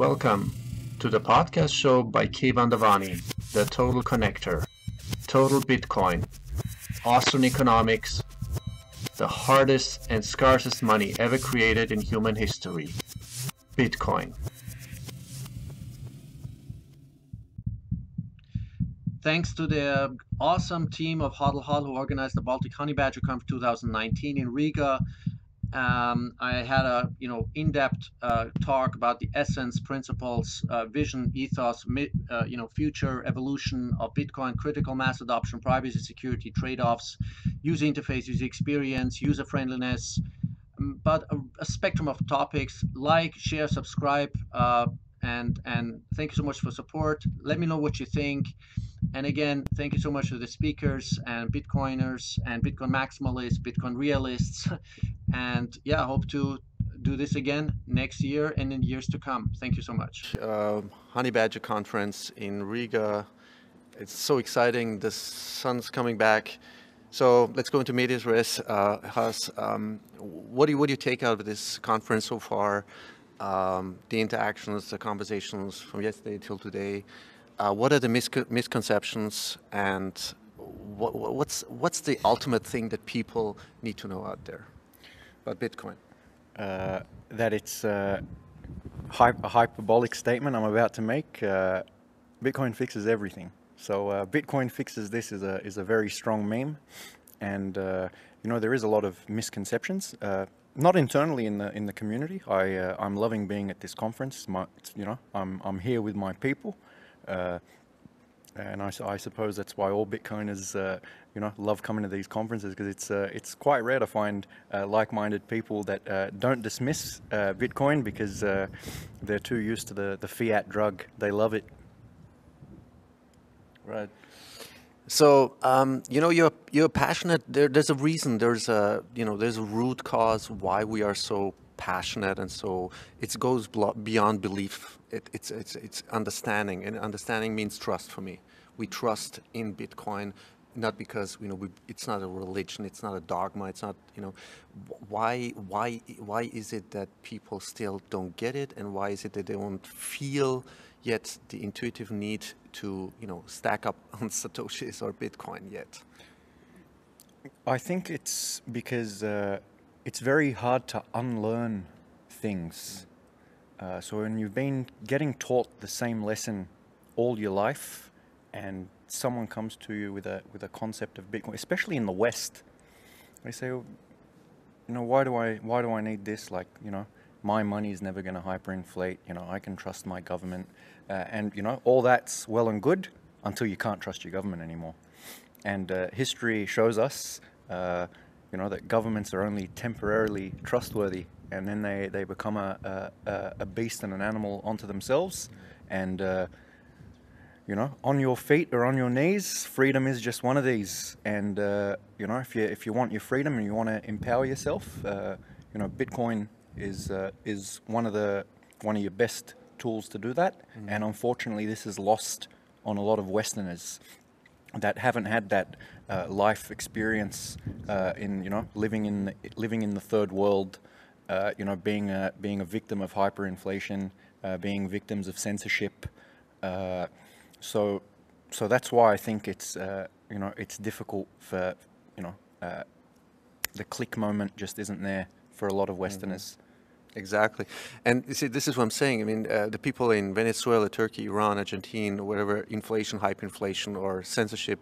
Welcome to the podcast show by Keyvan Davani, the Total Connector, Total Bitcoin, Austrian economics, the hardest and scarcest money ever created in human history, Bitcoin. Thanks to the awesome team of Huddle Hodl who organized the Baltic Honey Badger Conference 2019 in Riga um, I had a you know in-depth uh, talk about the essence, principles, uh, vision, ethos, mi- uh, you know future evolution of Bitcoin, critical mass adoption, privacy, security, trade-offs, user interface, user experience, user friendliness, um, but a, a, spectrum of topics. Like, share, subscribe, uh, and and thank you so much for support. Let me know what you think. And again, thank you so much to the speakers and Bitcoiners and Bitcoin maximalists, Bitcoin realists. And yeah, I hope to do this again next year and in years to come. Thank you so much. Uh, Honey Badger Conference in Riga. It's so exciting. The sun's coming back. So let's go into medias res. Uh, Hass, um, what do you what do you take out of this conference so far? Um, the interactions, the conversations from yesterday till today. Uh, what are the misconceptions and what, what's what's the ultimate thing that people need to know out there about Bitcoin? Uh, that it's a hyperbolic statement I'm about to make. Uh, Bitcoin fixes everything. So uh, Bitcoin fixes this is a is a very strong meme, and uh, you know there is a lot of misconceptions not internally in the in the community. I uh, I'm loving being at this conference. My, you know, I'm I'm here with my people. Uh, and I, I, suppose that's why all Bitcoiners, uh, you know, love coming to these conferences because it's uh, it's quite rare to find uh, like-minded people that uh, don't dismiss uh, Bitcoin because they're too used to the the fiat drug. They love it. Right. So um, you know you're you're passionate. There, there's a reason. There's a you know there's a root cause why we are so passionate and so it goes beyond belief. It, it's it's it's understanding, and understanding means trust for me. We trust in Bitcoin, not because you know we, it's not a religion, it's not a dogma, it's not you know why why why is it that people still don't get it, and why is it that they don't feel yet the intuitive need to you know stack up on satoshis or Bitcoin yet? I think it's because. Uh it's very hard to unlearn things. Uh, so when you've been getting taught the same lesson all your life, and someone comes to you with a with a concept of Bitcoin, especially in the West, they say, you know, why do I why do I need this? Like, you know, my money is never going to hyperinflate. You know, I can trust my government, uh, and you know, all that's well and good until you can't trust your government anymore. And uh, history shows us uh, you know, that governments are only temporarily trustworthy and then they, they become a, a, a beast and an animal onto themselves. And, uh, you know, on your feet or on your knees, freedom is just one of these. And, uh, you know, if you, if you want your freedom and you want to empower yourself, uh, you know, Bitcoin is, uh, is one of the, one of your best tools to do that. Mm-hmm. And unfortunately, this is lost on a lot of Westerners that haven't had that uh, life experience uh, in you know living in the, living in the third world, uh, you know being a being a victim of hyperinflation, uh, being victims of censorship. Uh, so so that's why I think it's uh, you know it's difficult for you know the click moment just isn't there for a lot of Westerners. Mm-hmm. Exactly. And you see, this is what I'm saying. I mean, uh, the people in Venezuela, Turkey, Iran, Argentina, whatever inflation, hyperinflation, or censorship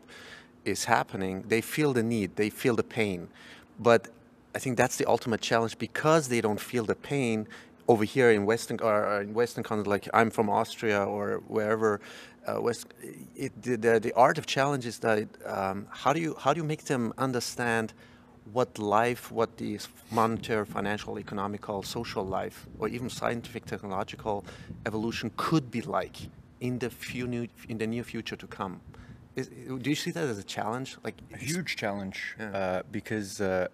is happening, they feel the need, they feel the pain. But I think that's the ultimate challenge because they don't feel the pain over here in Western or in Western countries, like I'm from Austria or wherever. Uh, West, it, the, the, art of challenge is that um, how do you how do you make them understand what life, what the monetary, financial, economical, social life, or even scientific, technological evolution could be like in the few new, in the near future to come. Is, do you see that as a challenge? Like a huge challenge, yeah. uh, because uh,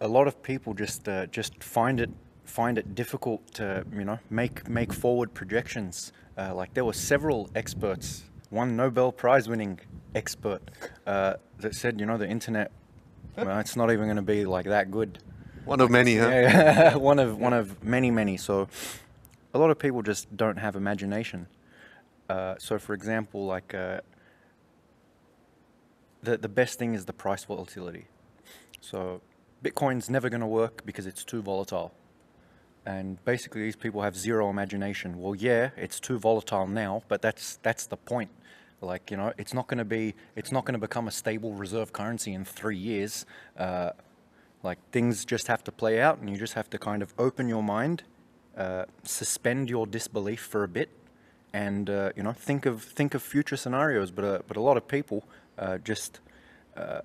a lot of people just uh, just find it find it difficult to you know make make forward projections. Uh, like there were several experts, one Nobel Prize winning expert uh, that said you know the internet well, it's not even going to be like that good. One of many, huh? Yeah, one of one of many, many. So, a lot of people just don't have imagination. Uh, so, for example, like uh, the the best thing is the price volatility. So, Bitcoin's never going to work because it's too volatile. And basically, these people have zero imagination. Well, yeah, it's too volatile now, but that's that's the point. Like you know, it's not going to be, it's not going to become a stable reserve currency in three years. Uh, like things just have to play out, and you just have to kind of open your mind, uh, suspend your disbelief for a bit, and uh, you know, think of think of future scenarios. But uh, but a lot of people uh, just uh,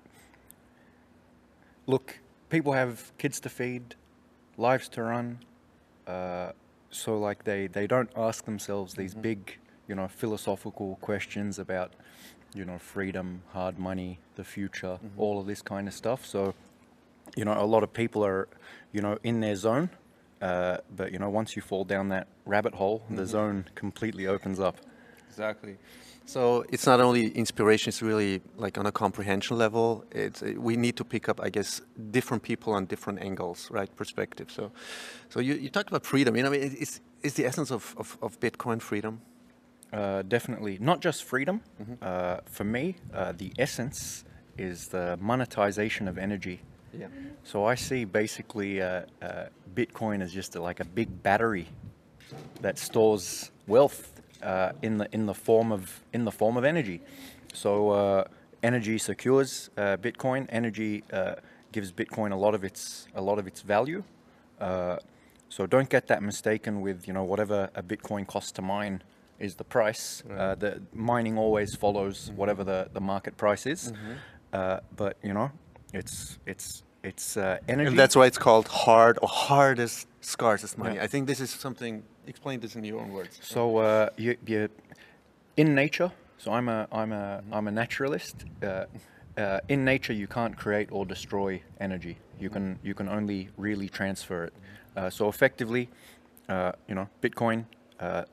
look. People have kids to feed, lives to run. Uh, so like they, they don't ask themselves these Mm-hmm. big, you know, philosophical questions about, you know, freedom, hard money, the future, Mm-hmm. all of this kind of stuff. So, you know, a lot of people are, you know, in their zone. Uh, but you know, once you fall down that rabbit hole, Mm-hmm. the zone completely opens up. Exactly. So it's not only inspiration; it's really like on a comprehension level. It's uh, we need to pick up, I guess, different people on different angles, right? Perspective. So, so you, you talked about freedom. You know, I mean, is is the essence of, of, of Bitcoin freedom? Uh, definitely, not just freedom. Uh, for me, uh, the essence is the monetization of energy. Yeah. So I see basically uh, uh, Bitcoin as just like a big battery that stores wealth uh, in the in the form of in the form of energy. So uh, energy secures uh, Bitcoin. Energy uh, gives Bitcoin a lot of its a lot of its value. Uh, so don't get that mistaken with you know whatever a Bitcoin costs to mine is the price. Uh, the mining always follows whatever the, the market price is. Uh, but you know it's it's it's uh, energy. And that's why it's called hard or hardest, scarcest money. I think this is something. Explain this in your own words. So uh, you, you, in nature. So I'm a I'm a am a naturalist. Uh, uh, in nature, you can't create or destroy energy. You can you can only really transfer it. Uh, so effectively, uh, you know, Bitcoin, uh,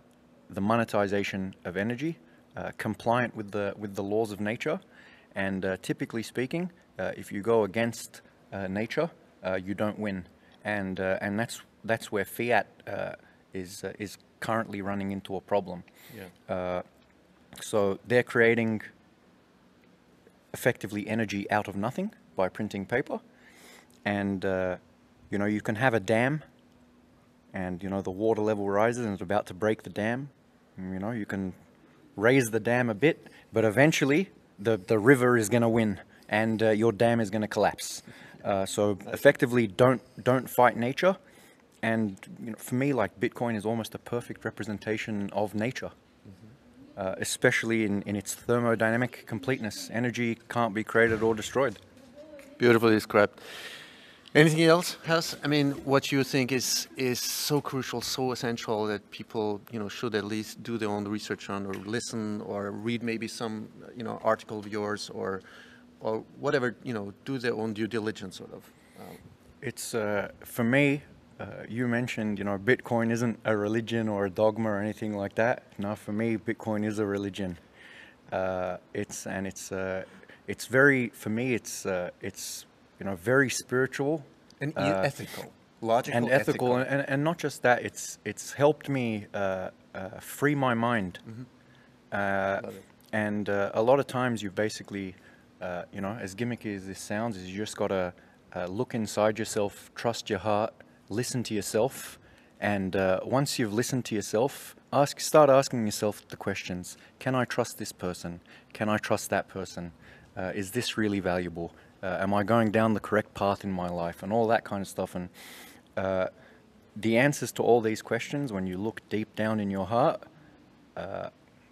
the monetization of energy, uh, compliant with the with the laws of nature, and uh, typically speaking, uh, if you go against uh, nature, uh, you don't win, and uh, and that's that's where fiat uh, is uh, is currently running into a problem. Yeah. Uh, so they're creating effectively energy out of nothing by printing paper, and uh, you know you can have a dam, and you know the water level rises and it's about to break the dam. and, you know you can raise the dam a bit, but eventually the the river is going to win, and uh, your dam is going to collapse. Uh, so effectively, don't don't fight nature. And you know, for me, like Bitcoin is almost a perfect representation of nature uh, especially in, in its thermodynamic completeness. Energy can't be created or destroyed. Beautifully described. Anything else, Hass? I mean, what you think is is so crucial, so essential that people, you know, should at least do their own research on, or listen, or read maybe some, you know, article of yours, or, or whatever, you know, do their own due diligence, sort of. Um, It's uh, for me. Uh, you mentioned, you know, Bitcoin isn't a religion or a dogma or anything like that. No, for me, Bitcoin is a religion. Uh, it's and it's uh, it's very for me. It's uh, it's you know very spiritual and e- uh, ethical, logical, and ethical, And, and, and not just that. It's it's helped me uh, uh, free my mind. Uh, it. and uh, a lot of times you basically, uh, you know, as gimmicky as this sounds, is you just gotta uh, look inside yourself, trust your heart, listen to yourself, and uh, once you've listened to yourself, ask, start asking yourself the questions: Can I trust this person? Can I trust that person? Uh, is this really valuable? Uh, am I going down the correct path in my life? And all that kind of stuff. And uh, the answers to all these questions, when you look deep down in your heart, uh,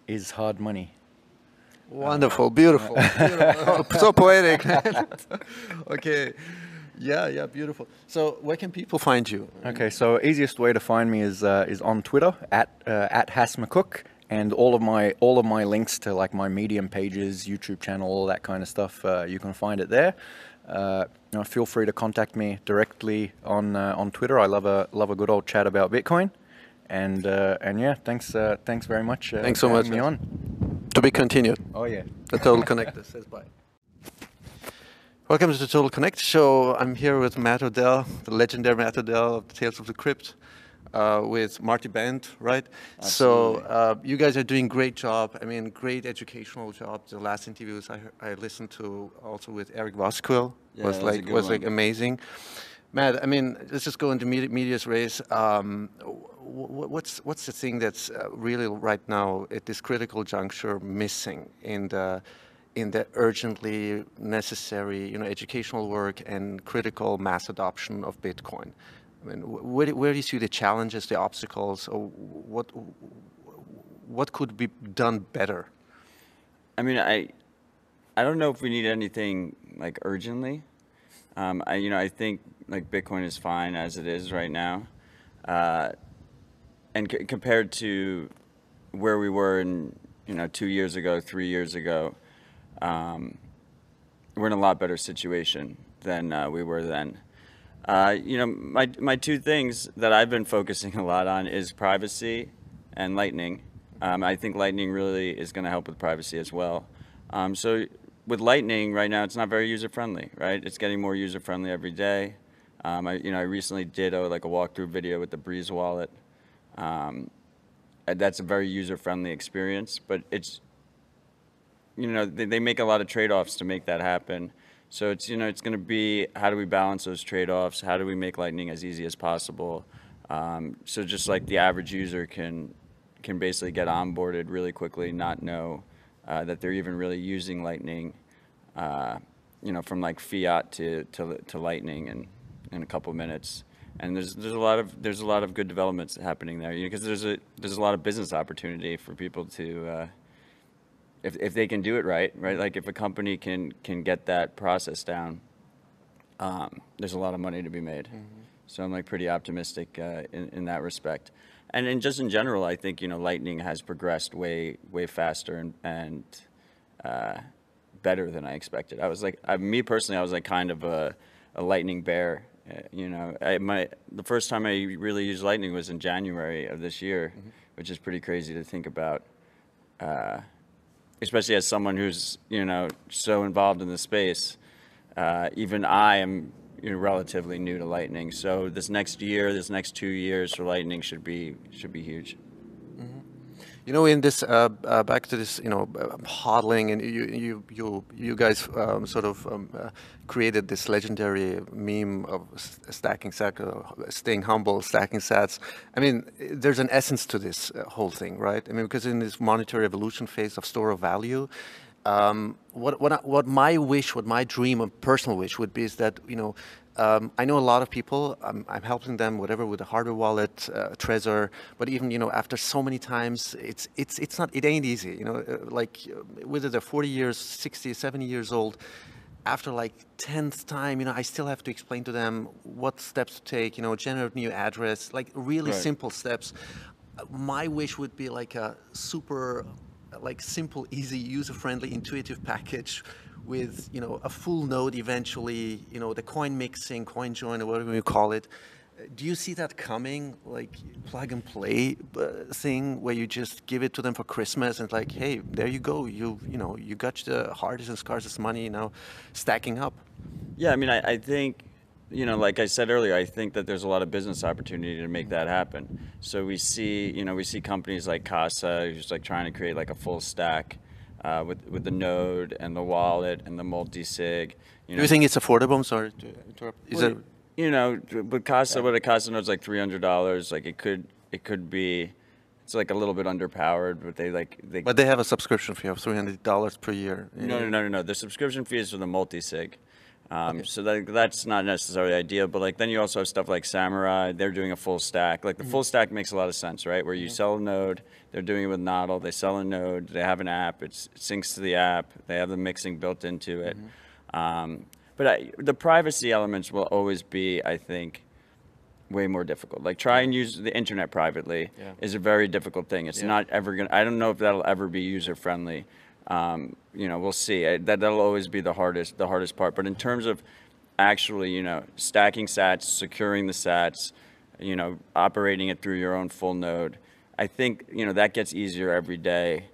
is hard money. Wonderful, beautiful, beautiful. so poetic. okay, yeah, yeah, beautiful. So, where can people find you? Okay, so easiest way to find me is uh, is on Twitter at uh, at Hass McCook, and all of my all of my links to like my Medium pages, YouTube channel, all that kind of stuff. Uh, you can find it there. Uh, you know, feel free to contact me directly on uh, on Twitter. I love a love a good old chat about Bitcoin, and uh, and yeah, thanks uh, thanks very much. Uh, Thanks so for much, having Me on. To be continued. Oh yeah. The Total Connector says bye. Welcome to the Total Connect show. I'm here with Matt Odell, the legendary Matt Odell of the Tales of the Crypt. uh, with Marty Bent, right? Absolutely. So uh, you guys are doing great job. I mean, great educational job. The last interviews I, heard- I listened to also with Eric Voskuil Yeah, was that was a like was like amazing. Matt, I mean, let's just go into medi- medias race. Um, wh- wh- what's what's the thing that's uh, really right now at this critical juncture missing in the in the urgently necessary, you know, educational work and critical mass adoption of Bitcoin? I mean, where, where do you see the challenges, the obstacles, or what what could be done better? I mean, I, I don't know if we need anything like urgently. Um, I, you know, I think like Bitcoin is fine as it is right now, uh, and compared to where we were in, you know, two years ago, three years ago, um, we're in a lot better situation than uh, we were then. Uh, you know, my my two things that I've been focusing a lot on is privacy and Lightning. Um, I think Lightning really is going to help with privacy as well. Um, so with Lightning right now, it's not very user friendly, right? It's getting more user friendly every day. Um, I you know I recently did a, like a walkthrough video with the Breeze wallet. Um, that's a very user friendly experience, but it's you know they, they make a lot of trade-offs to make that happen. So it's you know it's going to be how do we balance those trade-offs? How do we make lightning as easy as possible? Um, so just like the average user can can basically get onboarded really quickly not know uh, that they're even really using lightning uh, you know from like fiat to, to, to lightning in, in a couple minutes. And there's there's a lot of there's a lot of good developments happening there You because there's a there's a lot of business opportunity for people to uh, if, if they can do it right, right? Like if a company can can get that process down, um, there's a lot of money to be made. So I'm like pretty optimistic uh, in in that respect. And in just in general, I think you know Lightning has progressed way way faster and and uh, better than I expected. I was like, I, me personally, I was like kind of a, a Lightning bear. Uh, you know, I, my the first time I really used Lightning was in January of this year, which is pretty crazy to think about especially as someone who's you know so involved in the space. Uh, even I am you know, relatively new to Lightning, so this next year, this next two years for Lightning should be should be huge. You know, in this uh, uh, back to this, you know, uh, hodling, and you you you you guys um, sort of um, uh, created this legendary meme of stacking sack, uh, staying humble, stacking sats. I mean, there's an essence to this uh, whole thing, right? I mean, because in this monetary evolution phase of store of value, um, what what I- what my wish, what my dream, a personal wish would be is that you know. Um, I know a lot of people. I'm, I'm helping them, whatever, with the hardware wallet, uh, Trezor. But even you know, after so many times, it's it's it's not. It ain't easy. You know, uh, like uh, whether they're 40 years, 60, 70 years old. After like 10th time, you know, I still have to explain to them what steps to take. You know, generate new address, like really Right. simple steps. My wish would be like a super, like simple, easy, user-friendly, intuitive package with you know a full node eventually. You know, the coin mixing, coin join, or whatever you call it. Do you see that coming, like plug and play uh, thing, where you just give it to them for Christmas and like, hey, there you go, you you know, you got the hardest and scarcest money now, stacking up. Yeah, I mean, I, I think, you know, like I said earlier, I think that there's a lot of business opportunity to make that happen. So we see, you know, we see companies like Casa who's like trying to create like a full stack uh, with with the node and the wallet and the multi-sig. You Do you think it's affordable? I'm sorry to interrupt. Is Well, it? you know, but Casa, what a Casa node's like three hundred dollars. Like it could, it could be, it's like a little bit underpowered, but they like they. But they have a subscription fee of three hundred dollars per year. No, no, no, no, no. The subscription fee is for the multi-sig. Um, So that, that's not necessarily ideal, but like then you also have stuff like Samurai. They're doing a full stack. Like the full stack makes a lot of sense, right? Where you sell a node, they're doing it with Nodl. They sell a node, they have an app. It's, it syncs to the app. They have the mixing built into it. Um, but I, the privacy elements will always be, I think, way more difficult. Like try and use the internet privately Yeah. is a very difficult thing. It's Yeah. not ever gonna. I don't know if that'll ever be user friendly. Um, you know, we'll see. I, that that'll always be the hardest the hardest part. But in terms of actually, you know, stacking Sats, securing the Sats, you know, operating it through your own full node, I think you know that gets easier every day.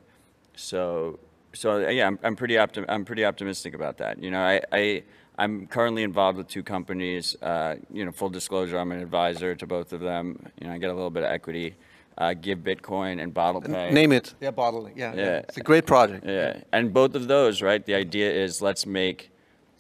So so yeah, I'm, I'm pretty optim- I'm pretty optimistic about that. You know, I, I I'm currently involved with two companies. Uh, you know, full disclosure, I'm an advisor to both of them. You know, I get a little bit of equity. Uh, Give Bitcoin and BottlePay. Name it. Yeah, bottling. Yeah, Yeah. It's a great project. Yeah, and both of those, right? The idea is let's make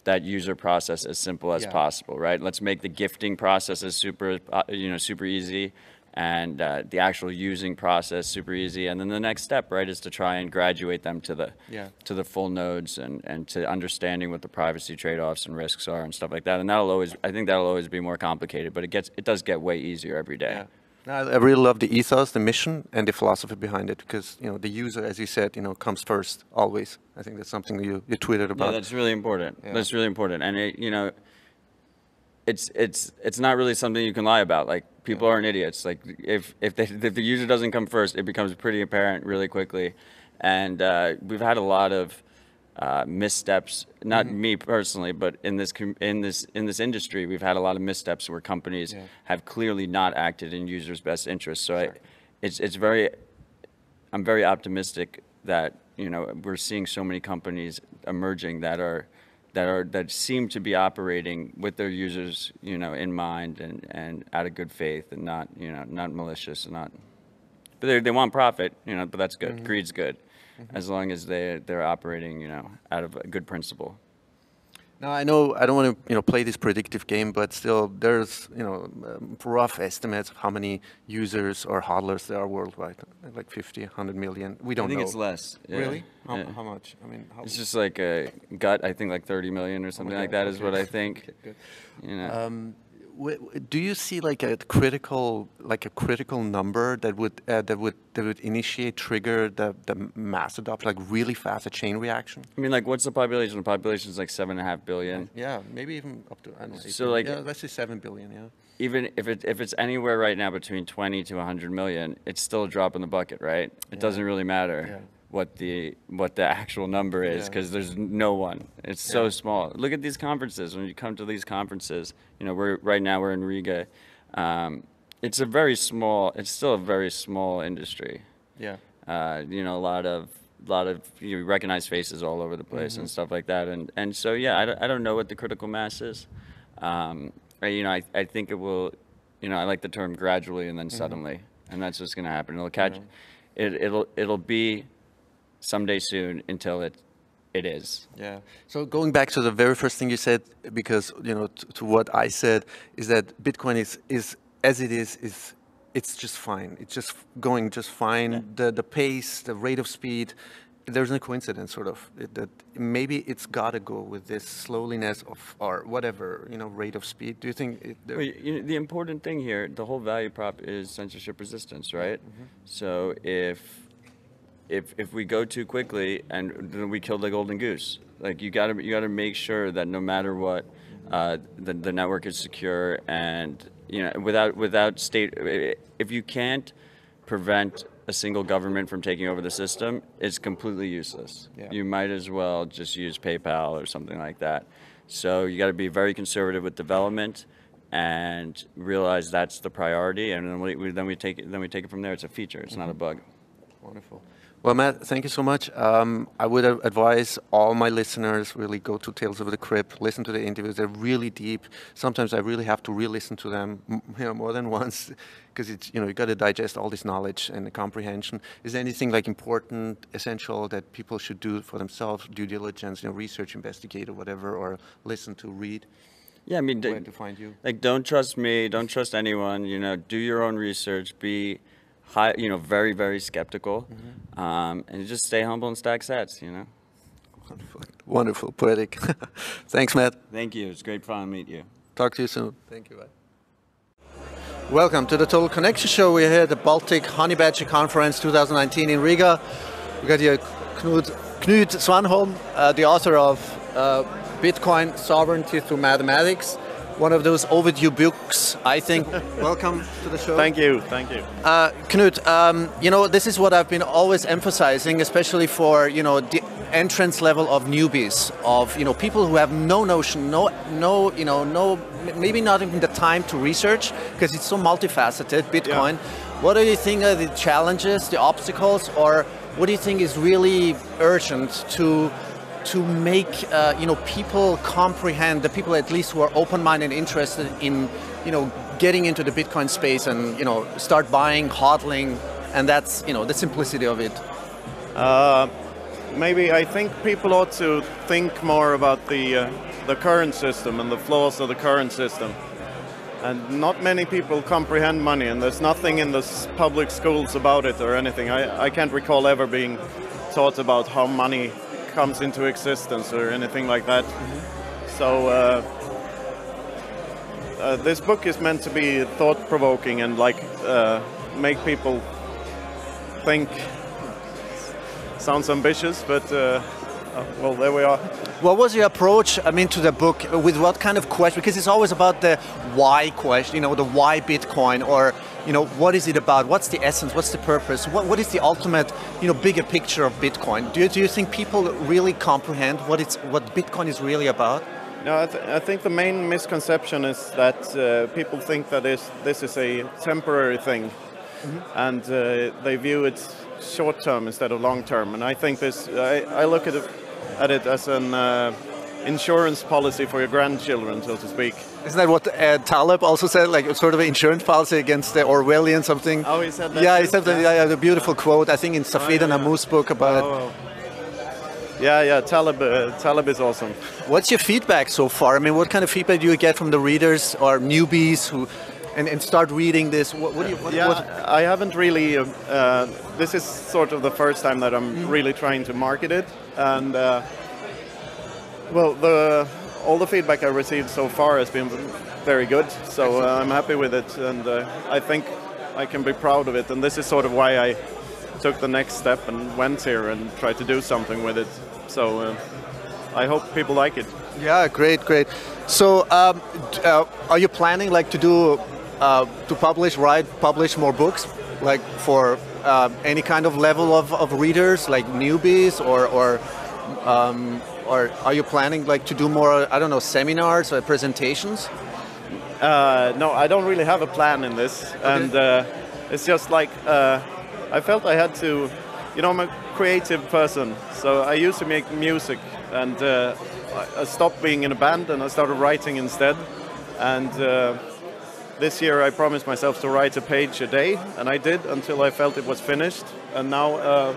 that user process as simple as Yeah. possible, right? Let's make the gifting process as super, uh, you know, super easy, and uh, the actual using process super easy. And then the next step, right, is to try and graduate them to the Yeah. to the full nodes and and to understanding what the privacy trade-offs and risks are and stuff like that. And that'll always, I think that'll always be more complicated, but it gets, it does get way easier every day. Yeah. I really love the ethos, the mission, and the philosophy behind it because you know the user, as you said, you know, comes first always. I think that's something you you tweeted Yeah, about. that's really important. Yeah. That's really important, and it, you know, it's it's it's not really something you can lie about. Like people aren't idiots. Like if if, they, if the user doesn't come first, it becomes pretty apparent really quickly, and uh, we've had a lot of. Uh, missteps, not Mm-hmm. me personally, but in this com- in this in this industry, we've had a lot of missteps where companies Yeah. have clearly not acted in users' best interest. So I, it's it's very I'm very optimistic that you know we're seeing so many companies emerging that are that are that seem to be operating with their users you know in mind and and out of good faith and not you know not malicious and not but they they want profit you know but that's good greed's good as long as they they're operating you know out of a good principle Now I know I don't want to you know play this predictive game, but still there's you know um, rough estimates of how many users or hodlers there are worldwide, like 50, 100 million. We don't I think know. it's less yeah. Really? How, Yeah. how much? I mean, how, It's just like a gut. I think like 30 million or something like Okay, that is okay. what I think. Okay, good. You know. Um, do you see like a critical, like a critical number that would uh, that would that would initiate trigger the the mass adoption, like really fast, a chain reaction? I mean, like, what's the population? The population is like seven and a half billion. Yeah, maybe even up to I don't know. So, 18 like- yeah, let's say seven billion. Yeah. Even if it if it's anywhere right now between 20 to 100 million, it's still a drop in the bucket, right? It doesn't really matter Yeah. What the what the actual number is Yeah. because there's no one. It's so small. Look at these conferences. When you come to these conferences, you know, we're right now we're in Riga. Um, it's a very small. It's still a very small industry. Yeah. uh, you know, a lot of a lot of you recognize faces all over the place Mm-hmm. and stuff like that. And and so yeah, I don't, I don't know what the critical mass is. Um, you know, I, I think it will. You know, I like the term gradually and then Mm-hmm. suddenly, and that's what's going to happen. It'll catch. It, it'll it'll be someday soon until it it is. Yeah. So going back to the very first thing you said, because you know, to, to what I said, is that Bitcoin is is as it is is it's just fine. It's just going just fine. The the pace, the rate of speed. There's no coincidence, sort of, that maybe it's got to go with this slowliness of or whatever you know rate of speed. Do you think? It, Well, you know, the important thing here, the whole value prop is censorship resistance, right? Mm-hmm. So if if if we go too quickly and then we kill the golden goose, like you gotta you gotta make sure that no matter what, uh, the the network is secure and you know without without state if you can't prevent a single government from taking over the system, it's completely useless. Yeah. You might as well just use PayPal or something like that. So you got to be very conservative with development and realize that's the priority, and then we, we then we take it then we take it from there. It's a feature. It's not a bug. Wonderful. Well, Matt, thank you so much. Um, I would advise all my listeners really go to Tales of the Crypt, listen to the interviews. They're really deep. Sometimes I really have to re-listen to them, you know, more than once, because it's you know you got to digest all this knowledge and the comprehension. Is there anything like important, essential that people should do for themselves, due diligence, you know, research, investigate, or whatever, or listen to, read? Yeah, I mean, Where d- to find you? like don't trust me, don't trust anyone. You know, do your own research. Be high, you know, very very skeptical, Mm-hmm. um, and just stay humble and stack sats. You know. Wonderful, wonderful, poetic. Thanks, Matt. Thank you. It's great fun to meet you. Talk to you soon. Thank you. Bye. Welcome to the Total Connection Show. We're here at the Baltic Honey Badger Conference 2019 in Riga. We got here Knut, Knut Svanholm, uh, the author of uh, Bitcoin Sovereignty Through Mathematics, one of those overdue books, I think. Welcome to the show. Thank you, thank you. Uh, Knut, um, you know, this is what I've been always emphasizing, especially for, you know, the entrance level of newbies, of, you know, people who have no notion, no, no, you know, no, maybe not even the time to research, because it's so multifaceted, Bitcoin. What do you think are the challenges, the obstacles, or what do you think is really urgent to to make uh, you know people comprehend the people at least who are open-minded and interested in you know getting into the Bitcoin space and you know start buying, hodling, and that's you know the simplicity of it. Uh, maybe I think people ought to think more about the uh, the current system and the flaws of the current system. And not many people comprehend money, and there's nothing in the public schools about it or anything. I, I can't recall ever being taught about how money comes into existence or anything like that. So uh, uh, this book is meant to be thought-provoking and like uh, make people think. Sounds ambitious, but uh, uh, well, there we are. What was your approach, I mean, to the book? With what kind of question? Because it's always about the why question, you know, the why Bitcoin, or, you know, what is it about? What's the essence? What's the purpose? What, what is the ultimate, you know, bigger picture of Bitcoin? Do you, do you think people really comprehend what, it's, what Bitcoin is really about? No, I, th- I think the main misconception is that uh, people think that this, this is a temporary thing, and uh, they view it short term instead of long term. And I think this, I, I look at it, at it as an uh, insurance policy for your grandchildren, so to speak. Isn't that what uh, Taleb also said, like sort of an insurance policy against the Orwellian something? Oh, he said that Yeah, he said that. Yeah, yeah, the beautiful quote. I think in Saifedean yeah. Ammous book about. Oh. Yeah, yeah, Taleb, uh, Taleb is awesome. What's your feedback so far? I mean, what kind of feedback do you get from the readers or newbies who, and, and start reading this? What, what do you? What, Yeah, what- I haven't really. Uh, uh, this is sort of the first time that I'm really trying to market it, and uh, well, the all the feedback I received so far has been very good. So uh, I'm happy with it, and uh, I think I can be proud of it. And this is sort of why I took the next step and went here and tried to do something with it. So uh, I hope people like it. yeah, great, great. So, um, uh, are you planning like to do, uh, to publish, write, publish more books, like for uh, any kind of level of, of readers, like newbies, or or um, or are you planning like to do more? I don't know, seminars or presentations? Uh, no, I don't really have a plan in this, and uh, it's just like uh, I felt I had to. You know, I'm a creative person, so I used to make music, and uh, I- I stopped being in a band and I started writing instead. And uh, this year I promised myself to write a page a day, and I did until I felt it was finished. And now uh,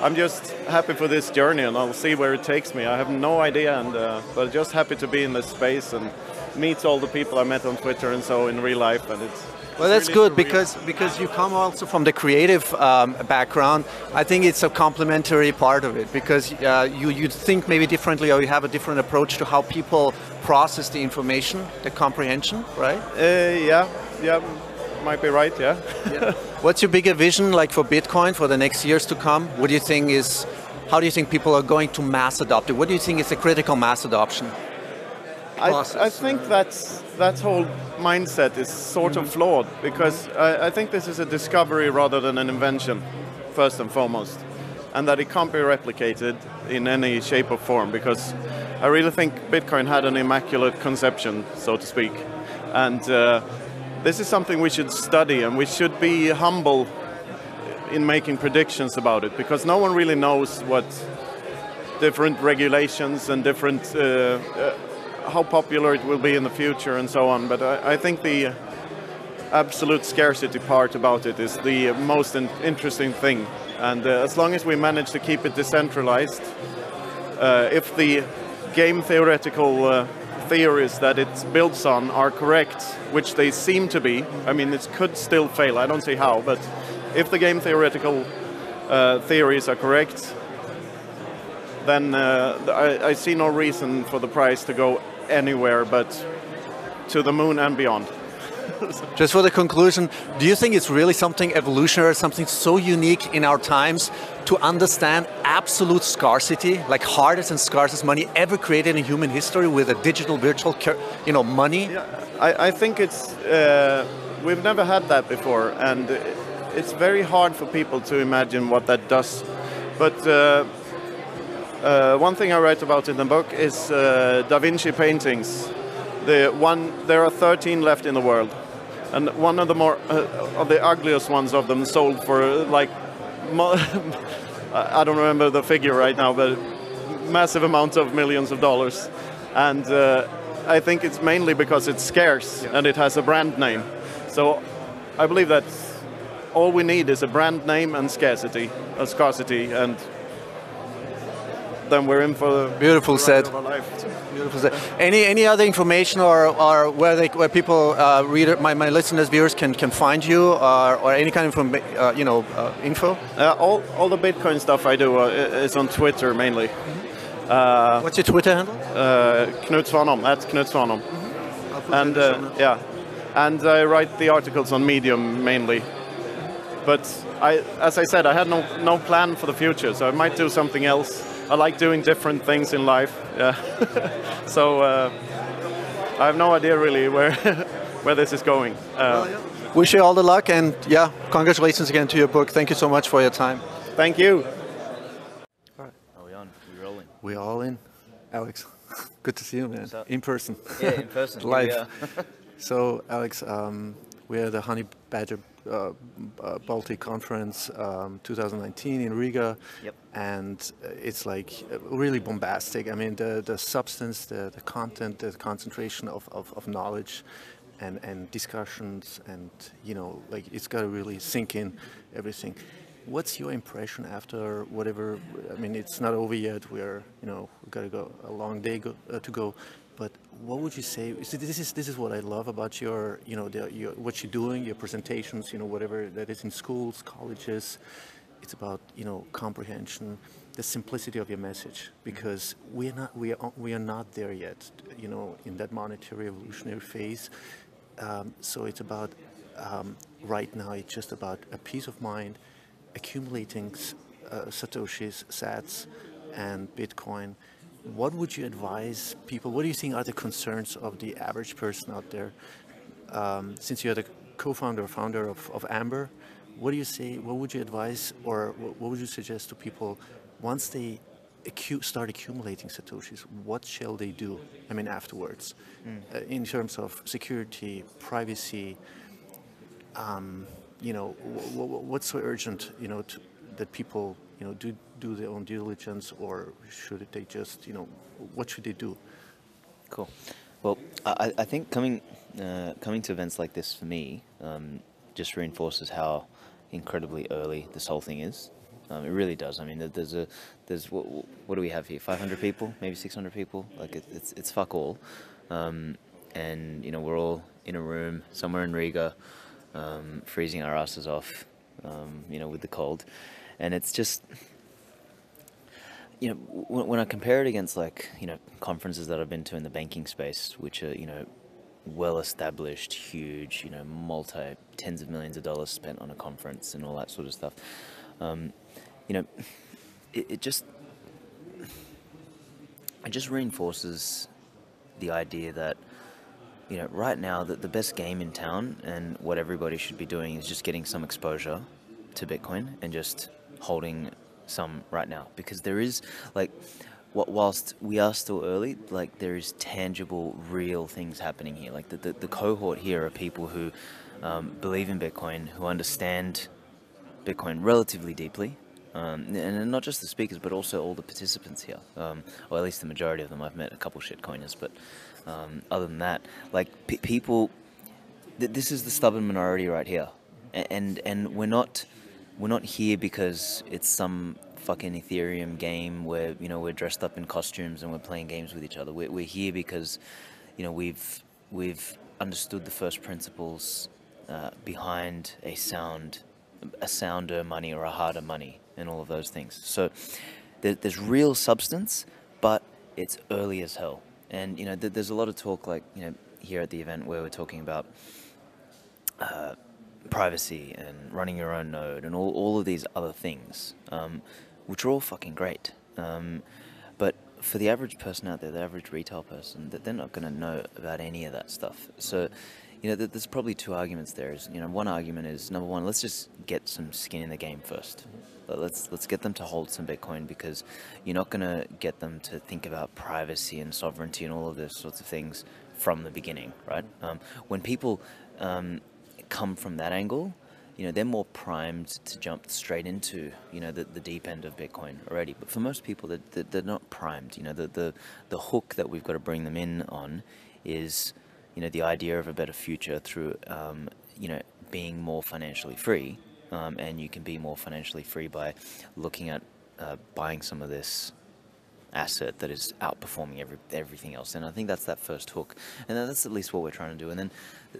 I'm just happy for this journey, and I'll see where it takes me. I have no idea, and uh, but just happy to be in this space and meet all the people I met on Twitter and so in real life, and it's. Well, that's really good because because you come also from the creative um, background. I think it's a complementary part of it because uh, you you think maybe differently or you have a different approach to how people process the information, the comprehension, right? Uh, yeah, yeah, might be right. Yeah. What's your bigger vision like for Bitcoin for the next years to come? What do you think is how do you think people are going to mass adopt it? What do you think is the critical mass adoption? I. I think that's that whole mindset is sort of flawed because I, I think this is a discovery rather than an invention, first and foremost, and that it can't be replicated in any shape or form because I really think Bitcoin had an immaculate conception, so to speak, and uh, this is something we should study and we should be humble in making predictions about it because no one really knows what different regulations and different uh, uh, how popular it will be in the future and so on. But I, I think the absolute scarcity part about it is the most in- interesting thing. And uh, as long as we manage to keep it decentralized, uh, if the game theoretical uh, theories that it builds on are correct, which they seem to be, I mean, it could still fail. I don't see how, but if the game theoretical uh, theories are correct, then uh, I, I see no reason for the price to go anywhere but to the moon and beyond. Just for the conclusion, do you think it's really something evolutionary, something so unique in our times to understand absolute scarcity, like hardest and scarcest money ever created in human history with a digital virtual, you know, money? I, I think it's uh, we've never had that before, and it's very hard for people to imagine what that does. But uh, uh, one thing I write about in the book is uh, Da Vinci paintings. The one there are 13 left in the world, and one of the more uh, of the ugliest ones of them sold for uh, like I don't remember the figure right now, but massive amount of millions of dollars, and uh, I think it's mainly because it's scarce and it has a brand name. So I believe that all we need is a brand name and scarcity, a scarcity, and then we're in for the Beautiful ride said. of our life. Beautiful. set. Any any other information or, or where they where people uh, reader my, my listeners viewers can, can find you or, or any kind of uh, you know uh, info? Uh, all, all the Bitcoin stuff I do uh, is on Twitter mainly. What's your Twitter handle? Uh, Knut Svanholm, at Knut Svanholm. And uh, yeah, and I write the articles on Medium mainly. But I, as I said, I had no no plan for the future, so I might do something else. I like doing different things in life. Yeah. so uh, I have no idea really where where this is going. Uh, Wish you all the luck and yeah, congratulations again to your book. Thank you so much for your time. Thank you. All right. Are we on? we rolling? We're all in, Aleks. Good to see you, man. In person. Yeah, in person. here we Live. are. So, Aleks, um, we're the Honey Badger uh, uh, Baltic Conference um, 2019 in Riga, Yep. and uh, it's like really bombastic. I mean, the, the substance, the, the content, the concentration of, of, of knowledge and, and discussions, and you know, like it's got to really sink in everything. What's your impression after whatever? I mean, it's not over yet. We're, you know, we've got to go a long day go, uh, to go. But what would you say? See, this is this is what I love about your, you know, the, your, what you're doing, your presentations, you know, whatever that is in schools, colleges. It's about you know comprehension, the simplicity of your message, because we are not we are we are not there yet, you know, in that monetary evolutionary phase. Um, so it's about um, right now. It's just about a peace of mind, accumulating uh, satoshis, sats, and Bitcoin. What would you advise people? What do you think are the concerns of the average person out there? Um, since you're the co-founder or founder of, of Amber, what do you say? What would you advise, or what, would you suggest to people once they accu- start accumulating satoshis? What shall they do? I mean, afterwards, uh, in terms of security, privacy. Um, you know, wh- wh- what's so urgent? You know, to, that people you know do do their own due diligence, or should they just you know, what should they do? Cool. Well, I, I think coming uh, coming to events like this for me um, just reinforces how incredibly early this whole thing is. Um, it really does. I mean, there's a there's what, what do we have here? 500 people, maybe 600 people. Like it, it's it's fuck all, um, and you know we're all in a room somewhere in Riga, um, freezing our asses off, um, you know, with the cold, and it's just you know, when, when I compare it against like you know conferences that I've been to in the banking space, which are you know well established, huge, you know, multi tens of millions of dollars spent on a conference and all that sort of stuff, um, you know, it, it just it just reinforces the idea that you know right now that the best game in town and what everybody should be doing is just getting some exposure to Bitcoin and just holding some right now. Because there is like wh- whilst we are still early like there is tangible real things happening here. Like the, the, the cohort here are people who um, believe in bitcoin who understand bitcoin relatively deeply um, and not just the speakers but also all the participants here. Um, or at least the majority of them. I've met a couple shitcoiners but um, other than that like pe people th- this is the stubborn minority right here. A- and and we're not we're not here because it's some fucking ethereum game where you know we're dressed up in costumes and we're playing games with each other. We're, we're here because you know we've we've understood the first principles uh, behind a sound a sounder money or a harder money and all of those things. So there, there's real substance but it's early as hell. And you know th- there's a lot of talk like you know here at the event where we're talking about uh, privacy and running your own node and all, all of these other things, um, which are all fucking great. Um, but for the average person out there, the average retail person, that they're not going to know about any of that stuff. So, you know, there's probably two arguments there. Is you know, one argument is number one, let's just get some skin in the game first. Let- Let's let's get them to hold some Bitcoin because you're not going to get them to think about privacy and sovereignty and all of those sorts of things from the beginning, right? Um, when people um, come from that angle, you know, they're more primed to jump straight into, you know, the, the deep end of Bitcoin already. But for most people, they're, they're, not primed. You know, the, the, the hook that we've got to bring them in on is, you know, the idea of a better future through, um, you know, being more financially free. Um, and you can be more financially free by looking at uh, buying some of this asset that is outperforming every, everything else. And I think that's that first hook. And that's at least what we're trying to do. And then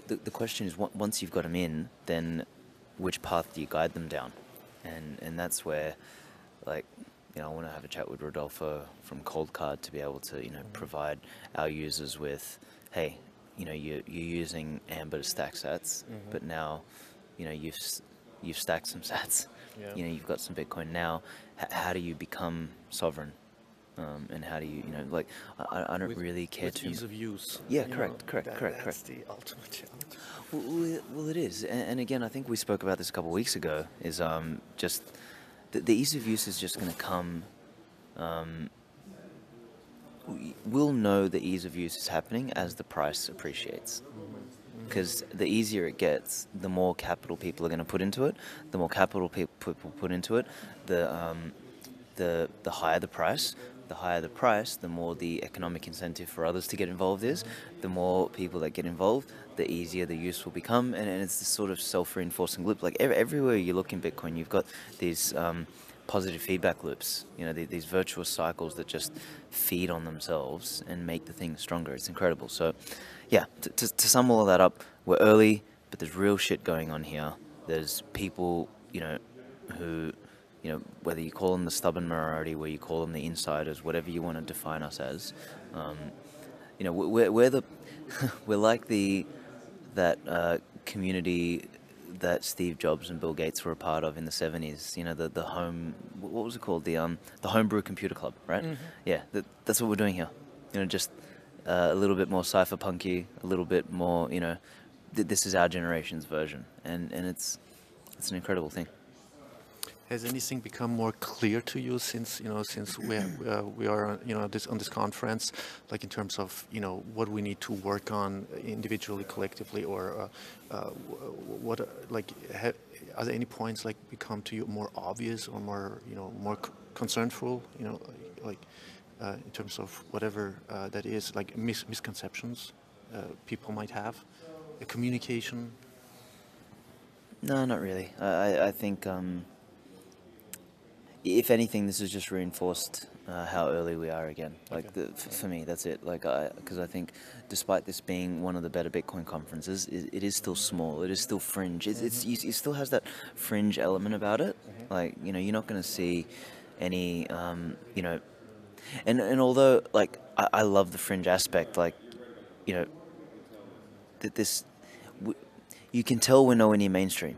the, the question is, once you've got them in, then which path do you guide them down? And and that's where, like, you know, I want to have a chat with Rodolfo from Coldcard to be able to, you know, Mm-hmm. provide our users with, hey, you know, you're, you're using Amber to stack sats, Mm-hmm. but now, you know, you've you've stacked some sats. Yeah. You know, you've got some Bitcoin now. H- how do you become sovereign? Um, and how do you, you know, like, I- I, don't With- really care too. ease of use. Yeah, correct, correct, that- correct, That's correct. the ultimate challenge. Well, well, it is, and, and again, I think we spoke about this a couple of weeks ago. Is um, just the, the ease of use is just going to come. Um, we- we'll know the ease of use is happening as the price appreciates. Because the easier it gets, the more capital people are going to put into it. The more capital pe- people put into it, the um, the the higher the price. The higher the price, the more the economic incentive for others to get involved is. The more people that get involved, the easier the use will become, and, and it's this sort of self-reinforcing loop. Like ev- everywhere you look in Bitcoin, you've got these um, positive feedback loops. You know, the, these virtuous cycles that just feed on themselves and make the thing stronger. It's incredible. So, yeah, to, to, to sum all of that up, we're early, but there's real shit going on here. There's people, you know, who you know, whether you call them the stubborn minority, where you call them the insiders, whatever you want to define us as, um, you know, we're, we're the, we're like the, that uh, community that Steve Jobs and Bill Gates were a part of in the 70s, you know, the, the home, what was it called? The, um, the Homebrew Computer Club, right? Yeah, that, that's what we're doing here. You know, just uh, a little bit more cypherpunky, a little bit more, you know, th- this is our generation's version. And, and it's, it's an incredible thing. Has anything become more clear to you since you know since we uh, we are you know this on this conference, like in terms of you know what we need to work on individually, collectively, or uh, uh, what like ha are there any points like become to you more obvious or more you know more concernful you know like uh, in terms of whatever uh, that is like mis- misconceptions uh, people might have, communication. No, not really. I- I think, um, if anything, this has just reinforced uh, how early we are again. Like the, f- for me, that's it. Like I, because I think, despite this being one of the better Bitcoin conferences, it, it is still small. It is still fringe. It's, it's it still has that fringe element about it. Like you know, you're not going to see any, um, you know, and and although like I, I love the fringe aspect, like you know, that this, w- you can tell we're nowhere near mainstream.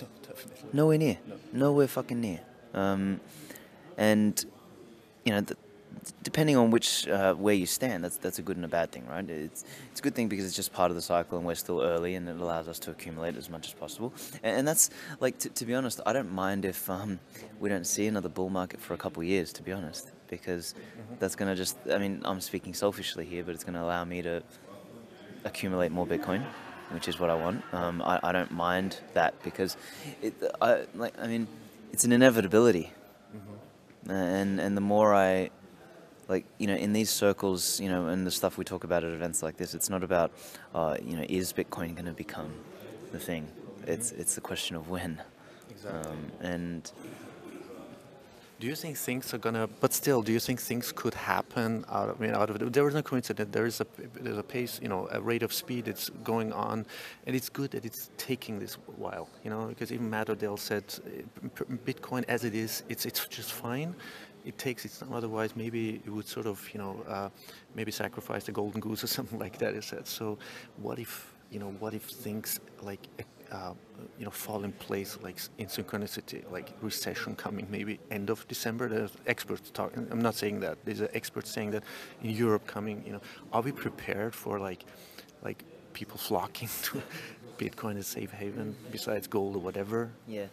No Nowhere near. No. Nowhere fucking near. Um, and you know, th- depending on which uh, where you stand, that's that's a good and a bad thing, right? It's it's a good thing because it's just part of the cycle, and we're still early, and it allows us to accumulate as much as possible. And, and that's like to, to be honest, I don't mind if um, we don't see another bull market for a couple of years, to be honest, because that's gonna just. I mean, I'm speaking selfishly here, but it's gonna allow me to accumulate more Bitcoin, which is what I want. Um, I, I don't mind that because it, I, like, I mean, it's an inevitability. And, and the more I, like, you know, in these circles, you know, and the stuff we talk about at events like this, it's not about, uh, you know, is Bitcoin going to become the thing? It's, it's the question of when. Exactly. Um, and Do you think things are gonna? But still, do you think things could happen out of? I mean, out of? There is no coincidence. There is a there's a pace, you know, a rate of speed that's going on, and it's good that it's taking this while, you know, because even Matt Odell said, Bitcoin as it is, it's it's just fine. It takes its time. Otherwise, maybe it would sort of, you know, uh, maybe sacrifice the golden goose or something like that. He said. So, what if, you know, what if things like uh, you know, fall in place like in synchronicity, like recession coming maybe end of December. There's experts talking. I'm not saying that. There's an expert saying that in Europe coming. You know, are we prepared for like, like people flocking to Bitcoin as safe haven besides gold or whatever? Yeah.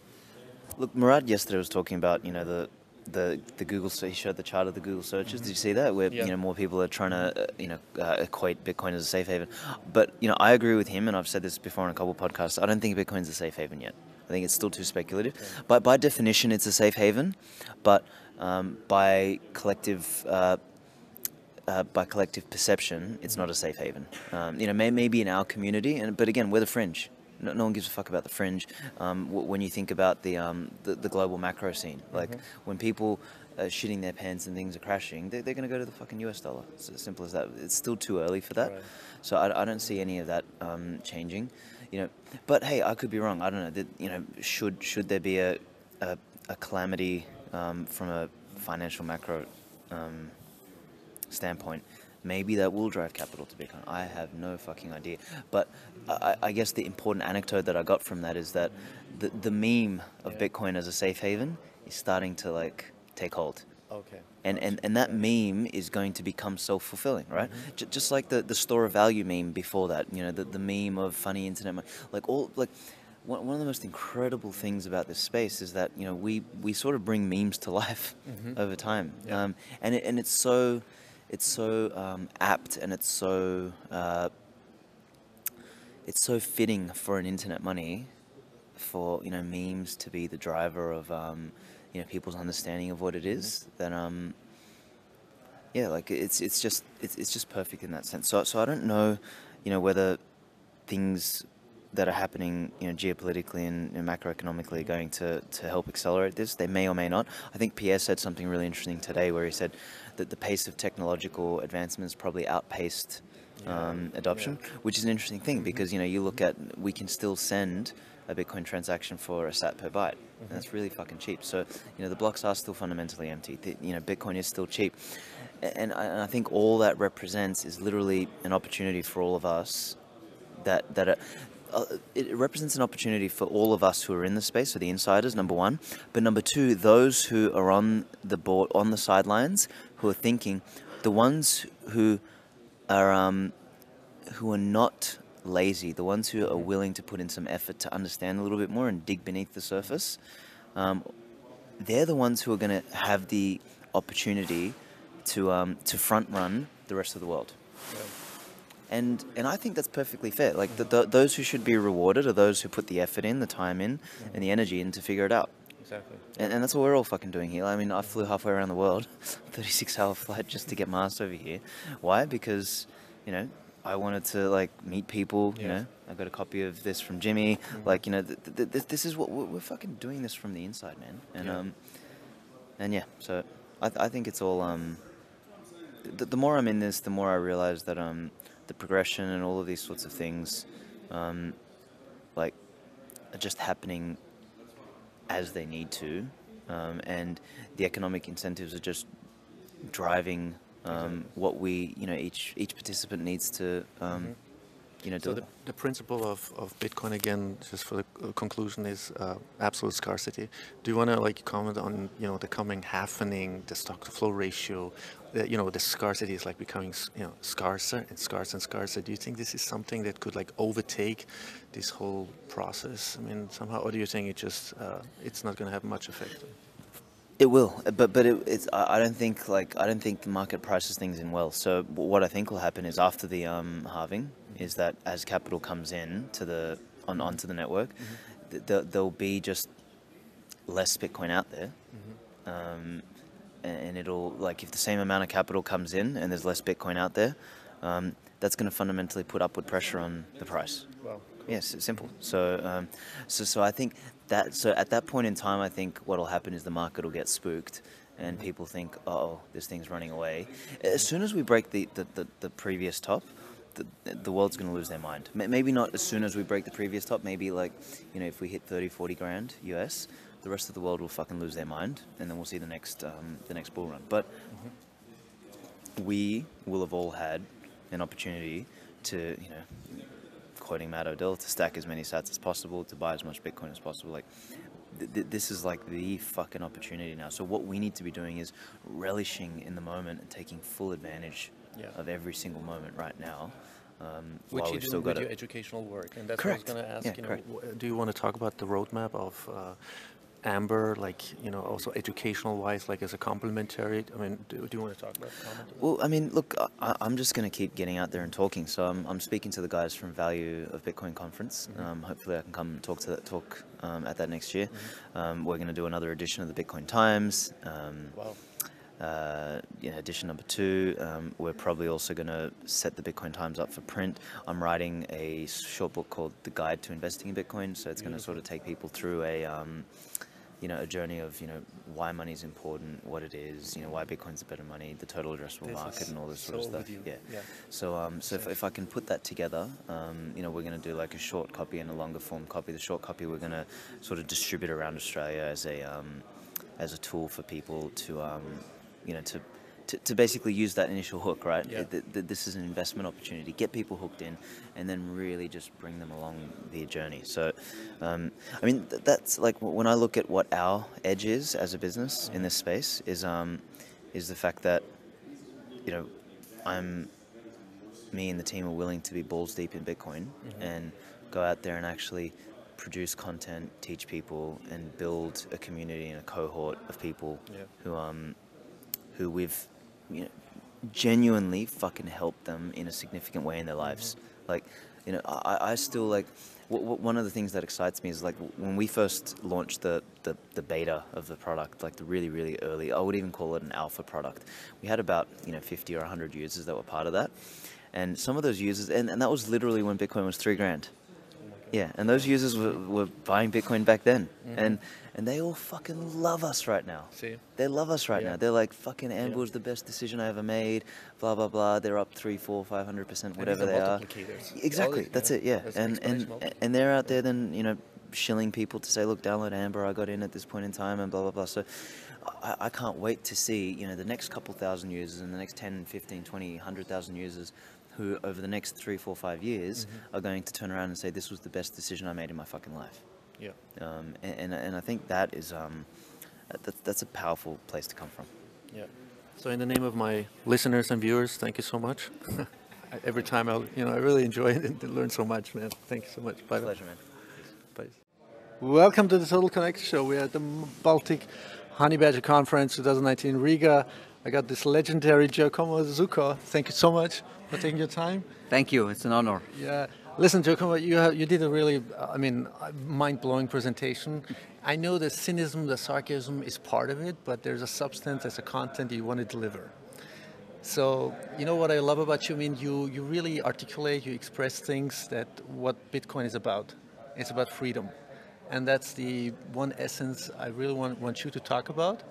Look, Murad yesterday was talking about, you know, the the the Google he showed the chart of the Google searches. Did you see that? Where Yeah. you know more people are trying to uh, you know uh, equate Bitcoin as a safe haven. But you know I agree with him, and I've said this before on a couple podcasts. I don't think Bitcoin's a safe haven yet. I think it's still too speculative. But by definition, it's a safe haven. But um, by collective uh, uh, by collective perception, it's not a safe haven. Um, you know, may, maybe in our community, and but again, we're the fringe. No, no one gives a fuck about the fringe. Um, w- when you think about the, um, the the global macro scene, like when people are shitting their pants and things are crashing, they, they're going to go to the fucking US dollar. It's as simple as that. It's still too early for that, so I, I don't see any of that um, changing. You know, but hey, I could be wrong. I don't know. That, you know, should should there be a a, a calamity um, from a financial macro um, standpoint, maybe that will drive capital to Bitcoin. I have no fucking idea. But I, I guess the important anecdote that I got from that is that the, the meme of Bitcoin as a safe haven is starting to like take hold. Okay. And, and, and that meme is going to become self fulfilling, right? J- just like the, the store of value meme before that, you know, the, the meme of funny internet, mon- like all like one, one of the most incredible things about this space is that you know we, we sort of bring memes to life over time, um, and it, and it's so it's so um, apt and it's so uh, it's so fitting for an internet money for you know memes to be the driver of um, you know people's understanding of what it is that um yeah like it's it's just it's, it's just perfect in that sense. So so I don't know you know whether things that are happening you know geopolitically and, and macroeconomically are going to to help accelerate this. They may or may not. I think Pierre said something really interesting today where he said that the pace of technological advancements probably outpaced um, adoption, which is an interesting thing because you know you look at we can still send a Bitcoin transaction for a sat per byte, and that's really fucking cheap. So you know the blocks are still fundamentally empty. The, you know Bitcoin is still cheap, and I, and I think all that represents is literally an opportunity for all of us that that are, uh, it represents an opportunity for all of us who are in the space, for the insiders, number one. But number two, those who are on the board, on the sidelines, who are thinking, the ones who are um, who are not lazy, the ones who are willing to put in some effort to understand a little bit more and dig beneath the surface, um, they're the ones who are going to have the opportunity to um, to front run the rest of the world. And and I think that's perfectly fair. Like the, the, those who should be rewarded are those who put the effort in, the time in, and the energy in to figure it out. Exactly. And, and that's what we're all fucking doing here. I mean, I flew halfway around the world, 36 hour flight just to get masked over here. Why? Because, you know, I wanted to like meet people. You know, I got a copy of this from Jimmy. Like, you know, th- th- th- this is what we're, we're fucking doing this from the inside, man. And Yeah. um, and yeah, so I, th- I think it's all um. The, the more I'm in this, the more I realize that um, the progression and all of these sorts of things, um, like, are just happening as they need to, um, and the economic incentives are just driving um, what we, you know, each each participant needs to, um, you know, So the, the principle of, of Bitcoin again, just for the uh, conclusion, is uh, absolute scarcity. Do you want to like comment on you know the coming halvening, the stock to flow ratio? Uh, you know the scarcity is like becoming you know scarcer and scarcer and scarcer. Do you think this is something that could like overtake this whole process? I mean somehow, or do you think it just uh, it's not going to have much effect? It will, but but it, it's. I I don't think like I don't think the market prices things in well. So what I think will happen is after the um, halving, is that as capital comes in to the on onto the network, th- th- there'll be just less Bitcoin out there, um, and it'll like if the same amount of capital comes in and there's less Bitcoin out there, um, that's going to fundamentally put upward pressure on the price. Well, Yes, it's simple. So, um, so, so I think that so at that point in time, I think what will happen is the market will get spooked, and people think, oh, this thing's running away. As soon as we break the the, the, the previous top. The, the world's going to lose their mind. Ma- Maybe not as soon as we break the previous top. Maybe like, you know, if we hit 30, 40 grand US, the rest of the world will fucking lose their mind, and then we'll see the next um, the next bull run. But we will have all had an opportunity to, you know, quoting Matt Odell, to stack as many sats as possible, to buy as much Bitcoin as possible. Like, th- th- this is like the fucking opportunity now. So what we need to be doing is relishing in the moment and taking full advantage Yeah. of every single moment right now. Um, which while you we've do still with got your it. educational work, and that's Correct. what I was going to ask. Yeah, you know, correct. Do you want to talk about the roadmap of uh, Amber, like you know, also educational wise, like as a complementary? I mean, do, do you want to talk about? Comment? Well, I mean, look, I, I'm just going to keep getting out there and talking. So I'm, I'm speaking to the guys from Value of Bitcoin conference. Um, hopefully, I can come talk to that talk um, at that next year. Um, we're going to do another edition of the Bitcoin Times. Um, Wow. Uh, you know, edition number two. Um, we're probably also going to set the Bitcoin Times up for print. I'm writing a short book called The Guide to Investing in Bitcoin. So it's going to sort of take people through a, um, you know, a journey of you know why money is important, what it is, you know, why Bitcoin's a better money, the total addressable This market, and all this sort of stuff. Yeah. yeah. So, um, so if, if I can put that together, um, you know, we're going to do like a short copy and a longer form copy. The short copy we're going to sort of distribute around Australia as a um, as a tool for people to um, you know to, to to basically use that initial hook, right? Yeah. Th- th- this is an investment opportunity. Get people hooked in, and then really just bring them along the journey. So, um, I mean, th- that's like when I look at what our edge is as a business in this space is um, is the fact that you know I'm me and the team are willing to be balls deep in Bitcoin and go out there and actually produce content, teach people, and build a community and a cohort of people Yeah. who um who we've you know genuinely fucking helped them in a significant way in their lives. Like you know, I, I still like. W- w- one of the things that excites me is like when we first launched the, the, the beta of the product, like the really, really early, I would even call it an alpha product. We had about, you know, 50 or 100 users that were part of that. And some of those users, and, and that was literally when Bitcoin was three grand. Yeah, and those users were, were buying Bitcoin back then. And and they all fucking love us right now. See? They love us right Yeah. now. They're like, fucking Amber's the best decision I ever made, blah, blah, blah. They're up three, four, five hundred percent, whatever they are. Exactly, that's yeah, it, yeah. And and and they're out there then, you know, shilling people to say, look, download Amber, I got in at this point in time, and blah, blah, blah. So I, I can't wait to see, you know, the next couple thousand users and the next 10, 15, 20, 100,000 users who over the next three, four, five years Mm-hmm. are going to turn around and say, this was the best decision I made in my fucking life. Yeah. Um, and, and, and I think that is, um, that, that's a powerful place to come from. Yeah. So in the name of my listeners and viewers, thank you so much. Every time I, you know, I really enjoy it and learn so much, man. Thank you so much. Bye. Pleasure, man. Bye. Welcome to the Total Connect Show. We're at the Baltic Honey Badger Conference 2019 Riga. I got this legendary Giacomo Zucco. Thank you so much for taking your time. Thank you. It's an honor. Yeah. Listen, Giacomo, you have, you did a really, I mean, uh, mind-blowing presentation. I know the cynicism, the sarcasm is part of it, but there's a substance, there's a content you want to deliver. So, you know what I love about you? I mean, you, you really articulate, you express things that what Bitcoin is about. It's about freedom. And that's the one essence I really want, want you to talk about.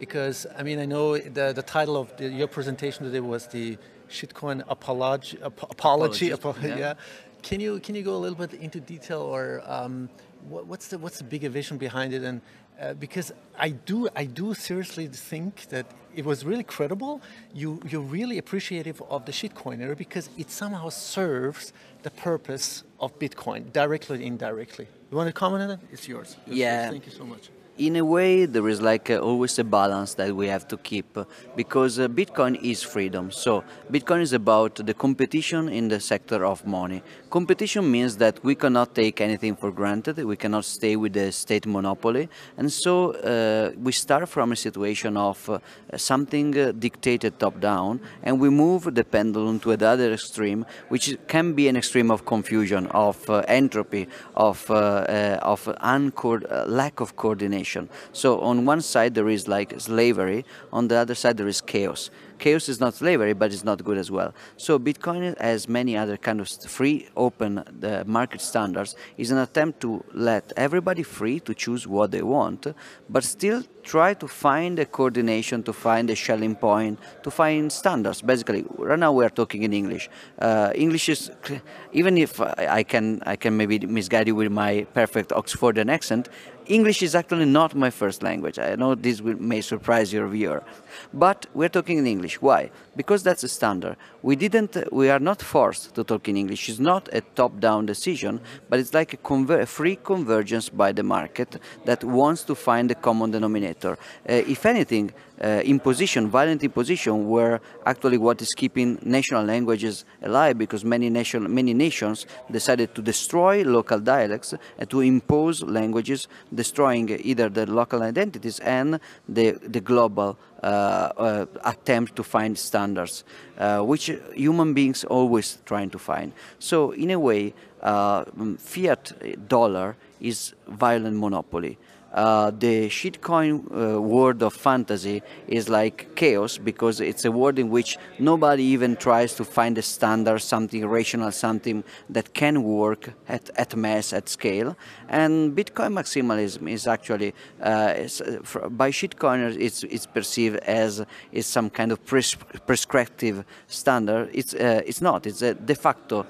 Because, I mean, I know the, the title of the, your presentation today was the shitcoin apology, ap- apology, Apology, yeah. yeah. Can you, can you go a little bit into detail or um, what, what's, the, what's the bigger vision behind it? And uh, because I do, I do seriously think that it was really credible. You, you're really appreciative of the shitcoiner because it somehow serves the purpose of Bitcoin, directly or indirectly. You want to comment on it? It's yours. It's Yeah. yours. Thank you so much. In a way, there is like uh, always a balance that we have to keep uh, because uh, Bitcoin is freedom. So, Bitcoin is about the competition in the sector of money. Competition means that we cannot take anything for granted, we cannot stay with the state monopoly, and so uh, we start from a situation of uh, something uh, dictated top down, and we move the pendulum to another extreme, which can be an extreme of confusion, of uh, entropy, of, uh, uh, of lack of coordination. So on one side there is like slavery, on the other side there is chaos. Chaos is not slavery, but it's not good as well. So Bitcoin, as many other kind of free, open uh, market standards, is an attempt to let everybody free to choose what they want, but still try to find a coordination, to find a Schelling point, to find standards. Basically, right now we are talking in English. Uh, English is, even if I can, I can maybe misguide you with my perfect Oxfordian accent, English is actually not my first language. I know this will, may surprise your viewer, but we're talking in. English. Why? Because that's a standard. We didn't, we are not forced to talk in English. It's not a top-down decision, but it's like a, conver a, free convergence by the market that wants to find a common denominator. Uh, if anything, uh, imposition, violent imposition, were actually what is keeping national languages alive because many, nation, many nations decided to destroy local dialects and to impose languages, destroying either the local identities and the, the global uh, uh, attempt to find standards, uh, which human beings always trying to find. So in a way, uh, fiat dollar is violent monopoly uh, the shitcoin uh, world of fantasy is like chaos because it's a world in which nobody even tries to find a standard, something rational, something that can work at, at mass, at scale. And Bitcoin maximalism is actually, uh, is, uh, by shitcoiners, it's, it's perceived as is some kind of pres prescriptive standard. It's, uh, it's not, it's a de facto,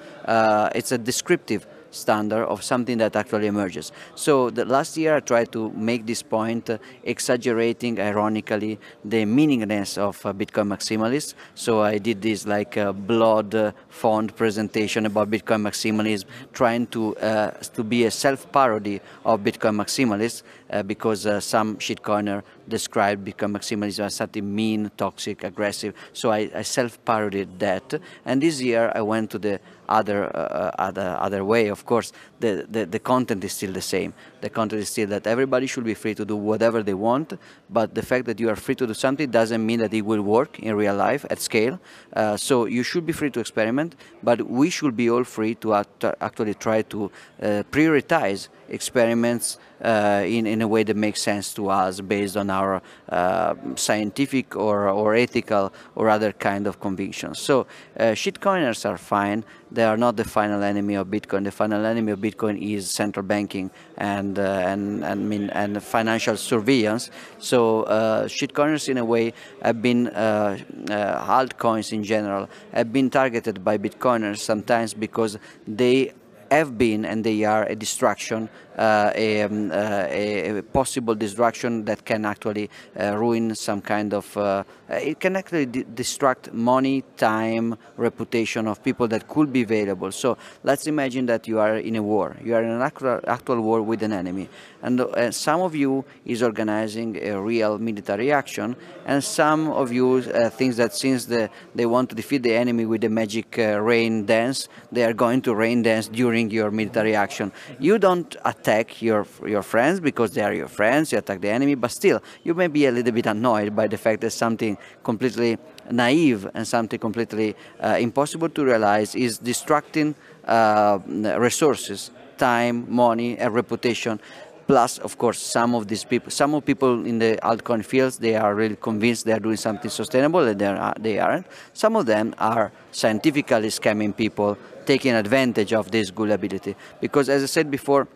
it's a descriptive standard of something that actually emerges. So the last year I tried to make this point, uh, exaggerating ironically the meaninglessness of uh, Bitcoin maximalists. So I did this like uh, blood uh, font presentation about Bitcoin maximalism, trying to uh, to be a self-parody of Bitcoin maximalists uh, because some shitcoiner described Bitcoin maximalism as something mean, toxic, aggressive. So I, I self-parodied that. And this year I went to the other uh, other other way. Of course, the, the, the content is still the same. The content is still that everybody should be free to do whatever they want, but the fact that you are free to do something doesn't mean that it will work in real life at scale. Uh, so you should be free to experiment, but we should be all free to act, actually try to uh, prioritize experiments uh, in, in a way that makes sense to us based on our uh, scientific or, or ethical or other kind of convictions. So uh, shitcoiners are fine. They are not the final enemy of Bitcoin. The final enemy of Bitcoin is central banking and uh, and and, mean, and financial surveillance. So uh, shitcoiners, in a way, have been uh, altcoins in general have been targeted by Bitcoiners sometimes because they have been and they are a distraction, a, um, uh, a, possible distraction that can actually uh, ruin some kind of, uh, it can actually distract money, time, reputation of people that could be available. So let's imagine that you are in a war, you are in an actual, actual war with an enemy, and uh, some of you is organizing a real military action, and some of you uh, thinks that since the, they want to defeat the enemy with the magic rain dance, they are going to rain dance during during your military action. You don't attack your, your friends because they are your friends, you attack the enemy, but still, you may be a little bit annoyed by the fact that something completely naive and something completely uh, impossible to realize is distracting uh, resources, time, money, and reputation Plus, of course, some of these people, some of people in the altcoin fields, they are really convinced they are doing something sustainable, and they, are, they aren't. Some of them are scientifically scamming people, taking advantage of this gullibility. Because, as I said before,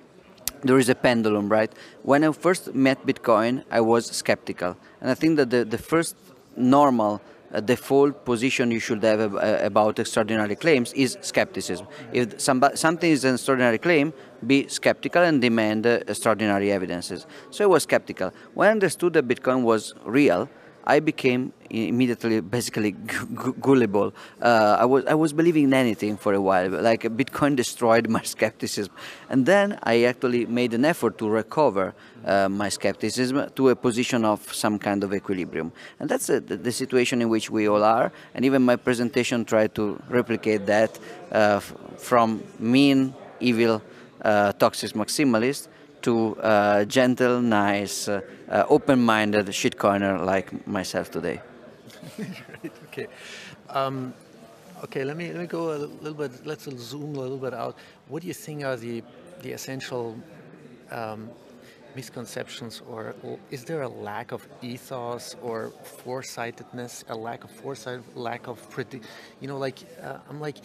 there is a pendulum, right? When I first met Bitcoin, I was skeptical. And I think that the, the first normal uh, default position you should have uh, about extraordinary claims is skepticism. If somebody, something is an extraordinary claim, be skeptical and demand uh, extraordinary evidences. So I was skeptical. When I understood that Bitcoin was real, I became immediately basically gullible. Uh, I was I was believing in anything for a while. Like Bitcoin destroyed my skepticism, and then I actually made an effort to recover uh, my skepticism to a position of some kind of equilibrium. And that's the situation in which we all are. And even my presentation tried to replicate that uh, from mean, evil, uh, toxic maximalist to uh, gentle, nice, uh, open-minded shitcoiner like myself today. okay. Um, okay, let me let me go a little bit. Let's zoom a little bit out. What do you think are the the essential um, misconceptions, or, or, is there a lack of ethos or foresightedness, a lack of foresight, lack of predict? You know, like uh, I'm like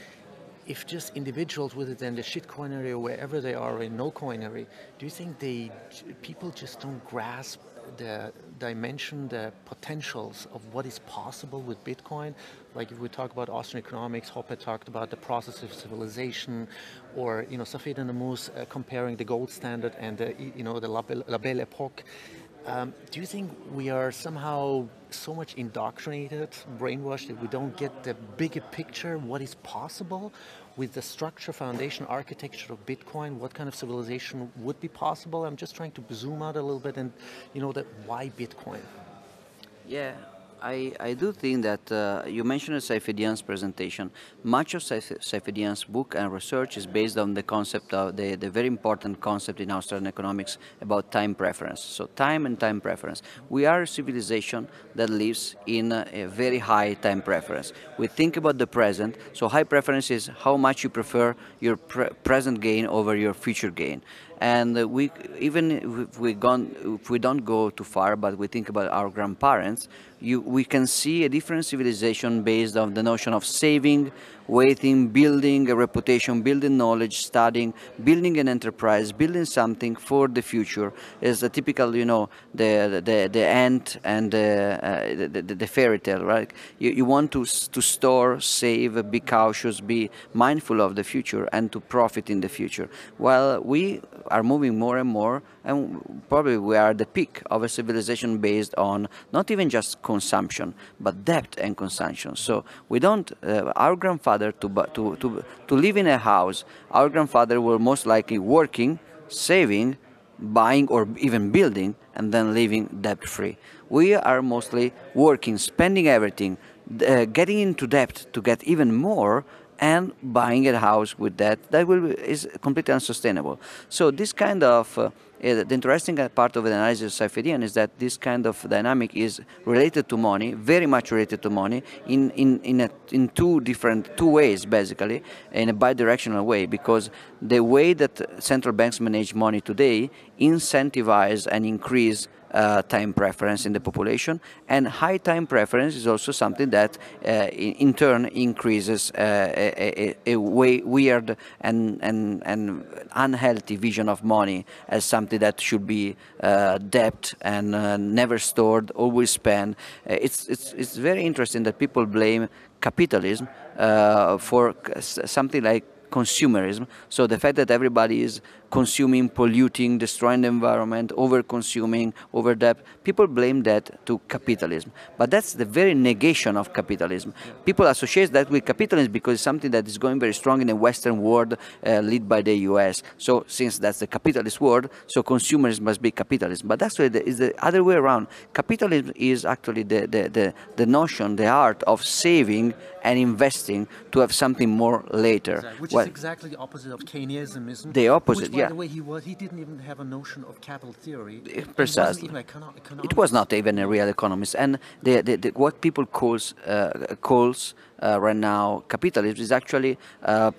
if just individuals, whether they're in the shitcoinery or wherever they are in no coinery, do you think they people just don't grasp the dimension, the potentials of what is possible with Bitcoin? Like if we talk about Austrian economics, Hoppe talked about the process of civilization, or you know Saifedean Ammous uh, comparing the gold standard and the you know the La Belle, La Belle Epoque Um, do you think we are somehow so much indoctrinated, brainwashed, that we don't get the bigger picture, what is possible with the structure, foundation, architecture of Bitcoin? What kind of civilization would be possible? I'm just trying to zoom out a little bit and, you know, that why Bitcoin? Yeah, I, I do think that uh, you mentioned Saifedean's presentation. Much of Saifedean's book and research is based on the concept of the, the very important concept in Austrian economics about time preference. So time and time preference. We are a civilization that lives in a, a very high time preference. We think about the present, so high preference is how much you prefer your pre present gain over your future gain and we even if we gone if we don't go too far but we think about our grandparents you, we can see a different civilization based on the notion of saving waiting, building a reputation, building knowledge, studying, building an enterprise, building something for the future is a typical, you know, the the, the ant and the, uh, the, the, the, fairy tale, right? You, you want to, to store, save, be cautious, be mindful of the future and to profit in the future. While we are moving more and more and probably we are the peak of a civilization based on not even just consumption, but debt and consumption. So we don't, uh, our grandfather to, to, to, to live in a house, our grandfather were most likely working, saving, buying or even building and then living debt free. We are mostly working, spending everything, uh, getting into debt to get even more and buying a house with that that will is completely unsustainable so this kind of uh, Uh, the interesting part of the analysis of Saifedean is that this kind of dynamic is related to money, very much related to money, in in in, a, in two different two ways basically, in a bidirectional way, because the way that central banks manage money today incentivize and increase uh, time preference in the population. And high time preference is also something that uh, in, turn increases uh, a, a, a, weird and, and, and unhealthy vision of money as something that should be uh, debt and never stored, always spent. It's, it's, it's very interesting that people blame capitalism for something like consumerism. So the fact that everybody is consuming, polluting, destroying the environment, over-consuming, over-debt, people blame that to capitalism. But that's the very negation of capitalism. People associate that with capitalism because it's something that is going very strong in the Western world uh, led by the US. So since that's the capitalist world, so consumerism must be capitalism. But that's the, is the other way around. Capitalism is actually the, the, the, the notion, the art of saving and investing to have something more later. Exactly. Which well, is exactly the opposite of Keynesianism. The opposite, which, yeah. the way, he was, he didn't even have a notion of capital theory. Precisely. It was not even a real economist. And the, the, the, what people calls, uh, calls uh, right now capitalism is actually uh,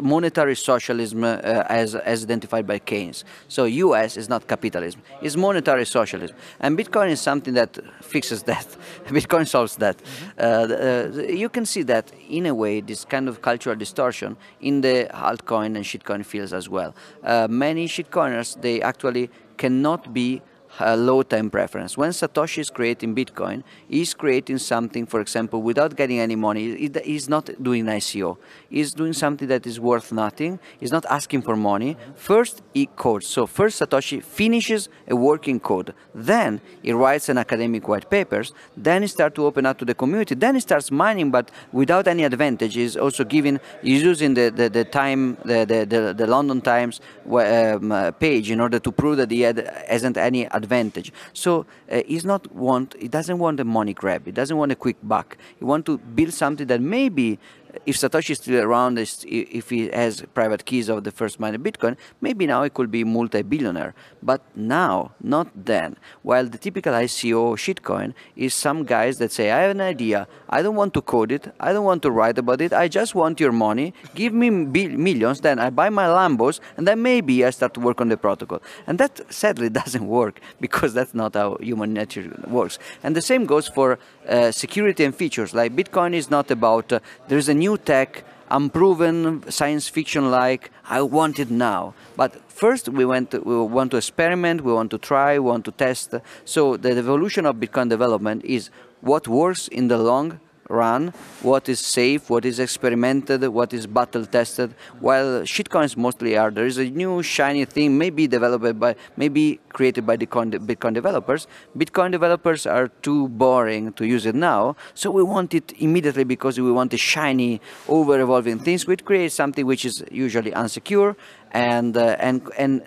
monetary socialism uh, as, as identified by Keynes. So US is not capitalism, it's monetary socialism. And Bitcoin is something that fixes that. Bitcoin solves that. Mm-hmm. Uh, you can see that in a way, this kind of cultural distortion in the altcoin and shitcoin fields as well. Uh, many shitcoiners, they actually cannot be a low time preference. When Satoshi is creating Bitcoin, he's creating something, for example, without getting any money. He's not doing ICO. He's doing something that is worth nothing. He's not asking for money. First, he codes. So first Satoshi finishes a working code. Then he writes an academic white papers. Then he starts to open up to the community. Then he starts mining, but without any advantage. He's also giving, he's using the, the, the time, the, the, the, London Times um, uh, page in order to prove that he had, hasn't any advantage. So uh, he's not want, he doesn't want a money grab. He doesn't want a quick buck. He wants to build something that maybe if Satoshi is still around, if he has private keys of the first mine of Bitcoin, maybe now he could be multi-billionaire. But now, not then. While the typical ICO shitcoin is some guys that say, I have an idea, I don't want to code it, I don't want to write about it, I just want your money, give me millions, then I buy my Lambos, and then maybe I start to work on the protocol. And that sadly doesn't work because that's not how human nature works. And the same goes for uh, security and features. Like Bitcoin is not about, uh, there's a new tech, unproven science fiction like, I want it now. But first we, went to, we want to experiment, we want to try, we want to test. So the evolution of Bitcoin development is what works in the long run, what is safe, what is experimented, what is battle tested. While shitcoins mostly are there is a new shiny thing, maybe developed by, maybe created by the Bitcoin developers. Bitcoin developers are too boring to use it now, so we want it immediately because we want a shiny, over-evolving things. We create something which is usually unsecure and uh, and and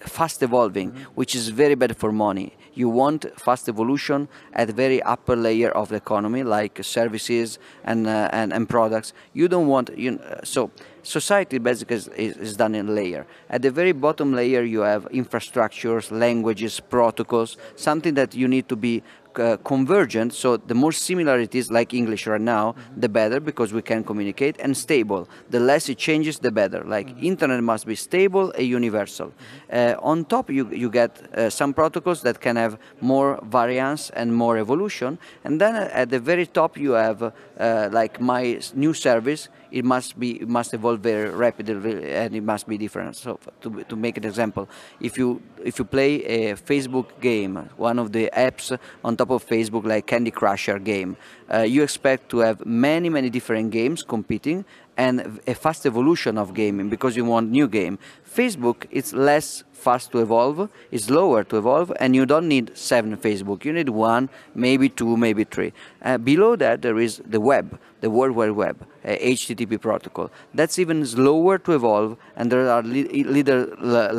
fast evolving, which is very bad for money you want fast evolution at the very upper layer of the economy, like services and, uh, and, and, products. You don't want, you, so society basically is, is, done in layer. At the very bottom layer, you have infrastructures, languages, protocols, something that you need to be uh, convergent, so the more similarities like English right now, mm-hmm. the better because we can communicate, and stable. The less it changes, the better. Like mm-hmm. internet must be stable and universal. Mm-hmm. Uh, on top, you, you get uh, some protocols that can have more variance and more evolution, and then at the very top you have uh, like my new service it must be it must evolve very rapidly and it must be different. So to, to make an example, if you if you play a Facebook game, one of the apps on top of Facebook like Candy Crusher game, uh, you expect to have many many different games competing and a fast evolution of gaming because you want new game. Facebook it's less fast to evolve, it's slower to evolve, and you don't need seven Facebook. You need one, maybe two, maybe three. Uh, below that, there is the web, the World Wide Web, uh, HTTP protocol. That's even slower to evolve, and there are little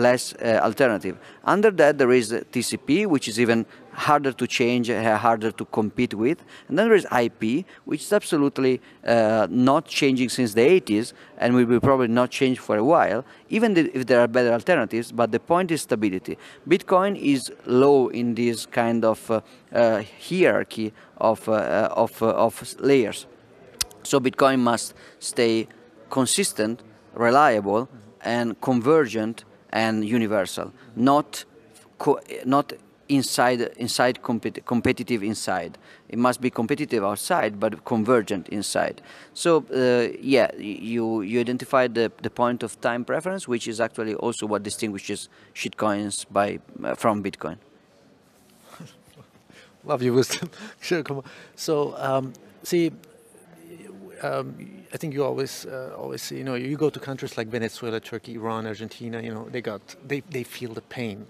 less uh, alternative. Under that, there is TCP, which is even harder to change, uh, harder to compete with. And then there is IP, which is absolutely uh, not changing since the 80s, and will be probably not change for a while, even if there are better alternatives, but the point is stability. Bitcoin is low in this kind of uh, uh, hierarchy of, uh, of, uh, of layers. So Bitcoin must stay consistent, reliable, and convergent and universal, not not inside inside compet competitive inside. It must be competitive outside, but convergent inside. So uh, yeah, you you identify the the point of time preference, which is actually also what distinguishes shitcoins by uh, from Bitcoin. Love your wisdom. So um, see. Um, I think you always uh, always you know you go to countries like Venezuela, Turkey, Iran, Argentina. You know they got they they feel the pain,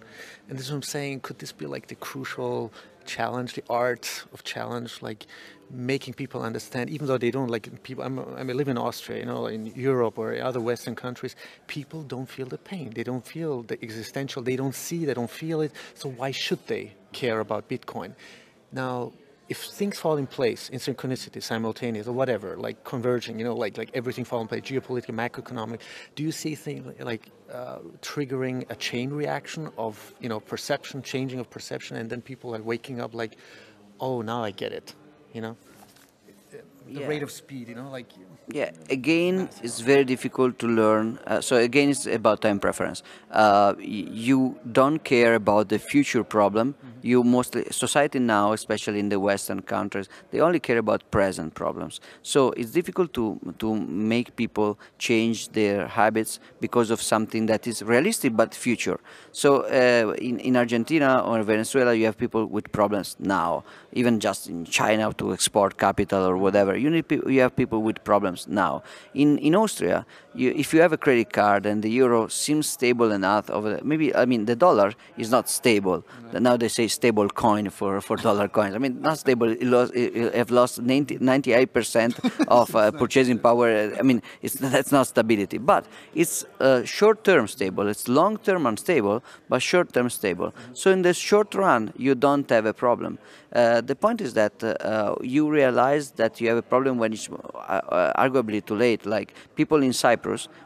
and this is what I'm saying. Could this be like the crucial challenge, the art of challenge, like making people understand, even though they don't like people. I'm, I mean, live in Austria, you know, in Europe or other Western countries. People don't feel the pain. They don't feel the existential. They don't see. They don't feel it. So why should they care about Bitcoin? Now if things fall in place in synchronicity, simultaneous or whatever, like converging, you know, like like everything fall in place, geopolitical, macroeconomic, do you see things like uh, triggering a chain reaction of you know perception, changing of perception, and then people are waking up like, oh, now I get it, you know, the yeah. rate of speed, you know, like. Yeah, again, it's very difficult to learn. Uh, so again, it's about time preference. Uh, you don't care about the future problem. Mm-hmm. You mostly society now, especially in the Western countries, they only care about present problems. So it's difficult to to make people change their habits because of something that is realistic but future. So uh, in in Argentina or Venezuela, you have people with problems now. Even just in China to export capital or whatever, you need you have people with problems now. In in Austria, you, if you have a credit card and the euro seems stable enough, over maybe I mean the dollar is not stable. No. Now they say stable coin for, for dollar coins. I mean not stable. It, lost, it have lost 98 percent of uh, purchasing power. I mean it's that's not stability, but it's uh, short term stable. It's long term unstable, but short term stable. So in the short run, you don't have a problem. Uh, the point is that uh, you realize that you have a problem when it's uh, uh, arguably too late. Like people in Cyprus,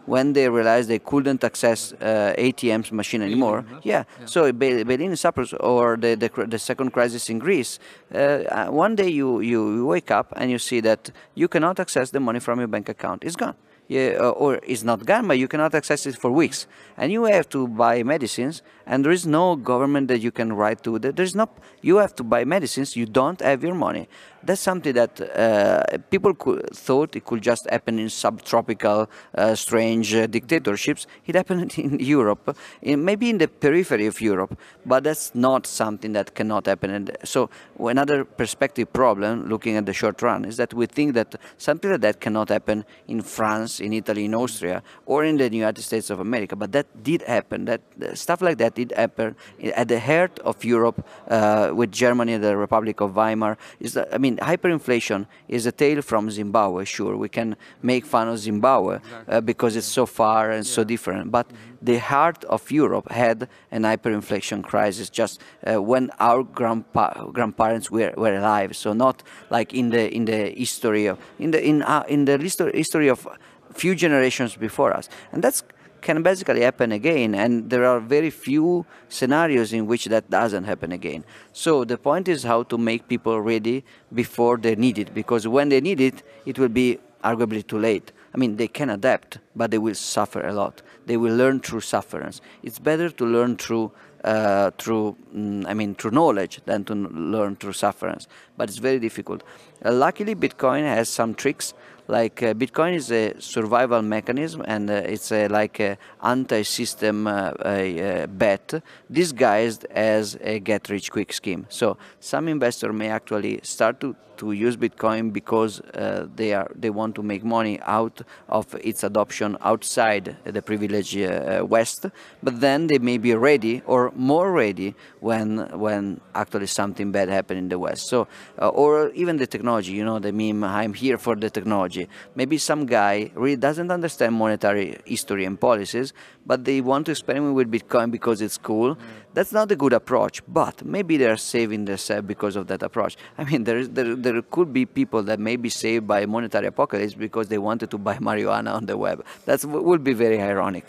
when they realized they couldn't access uh, ATM's machine anymore, yeah. yeah. So bail-in in Cyprus or the, the, the second crisis in Greece, one day you, you wake up and you see that you cannot access the money from your bank account. It's gone yeah, uh, or it's not gone, but you cannot access it for weeks. And you have to buy medicines, and there is no government that you can write to. There's no, you have to buy medicines, you don't have your money. that's something that uh, people could, thought it could just happen in subtropical, uh, strange uh, dictatorships. It happened in Europe, in, maybe in the periphery of Europe, but that's not something that cannot happen. And so another perspective problem, looking at the short run, is that we think that something like that cannot happen in France, in Italy, in Austria, or in the United States of America. But that did happen. That stuff like that did happen at the heart of Europe uh, with Germany and the Republic of Weimar. Is that, I mean, hyperinflation is a tale from Zimbabwe. Sure, we can make fun of Zimbabwe uh, because it's so far and yeah. so different. But mm -hmm. the heart of Europe had an hyperinflation crisis just uh, when our grandpa grandparents were, were alive. So not like in the in the history of in the in uh, in the history of few generations before us, and that's can basically happen again and there are very few scenarios in which that doesn't happen again so the point is how to make people ready before they need it because when they need it it will be arguably too late i mean they can adapt but they will suffer a lot they will learn through sufferance it's better to learn through uh, through, mm, I mean, through knowledge than to learn through sufferance. But it's very difficult. Uh, luckily, Bitcoin has some tricks like uh, Bitcoin is a survival mechanism and uh, it's a, like an anti-system bet disguised as a get-rich-quick scheme. So some investor may actually start to to use Bitcoin because uh, they are they want to make money out of its adoption outside the privileged uh, West, but then they may be ready or more ready when when actually something bad happened in the West. So uh, or even the technology, you know, the meme "I'm here for the technology." technology. Maybe some guy really doesn't understand monetary history and policies, but they want to experiment with Bitcoin because it's cool. Mm. That's not a good approach, but maybe they're saving themselves because of that approach. I mean, there, there, there could be people that may be saved by monetary apocalypse because they wanted to buy marijuana on the web. That would be very ironic.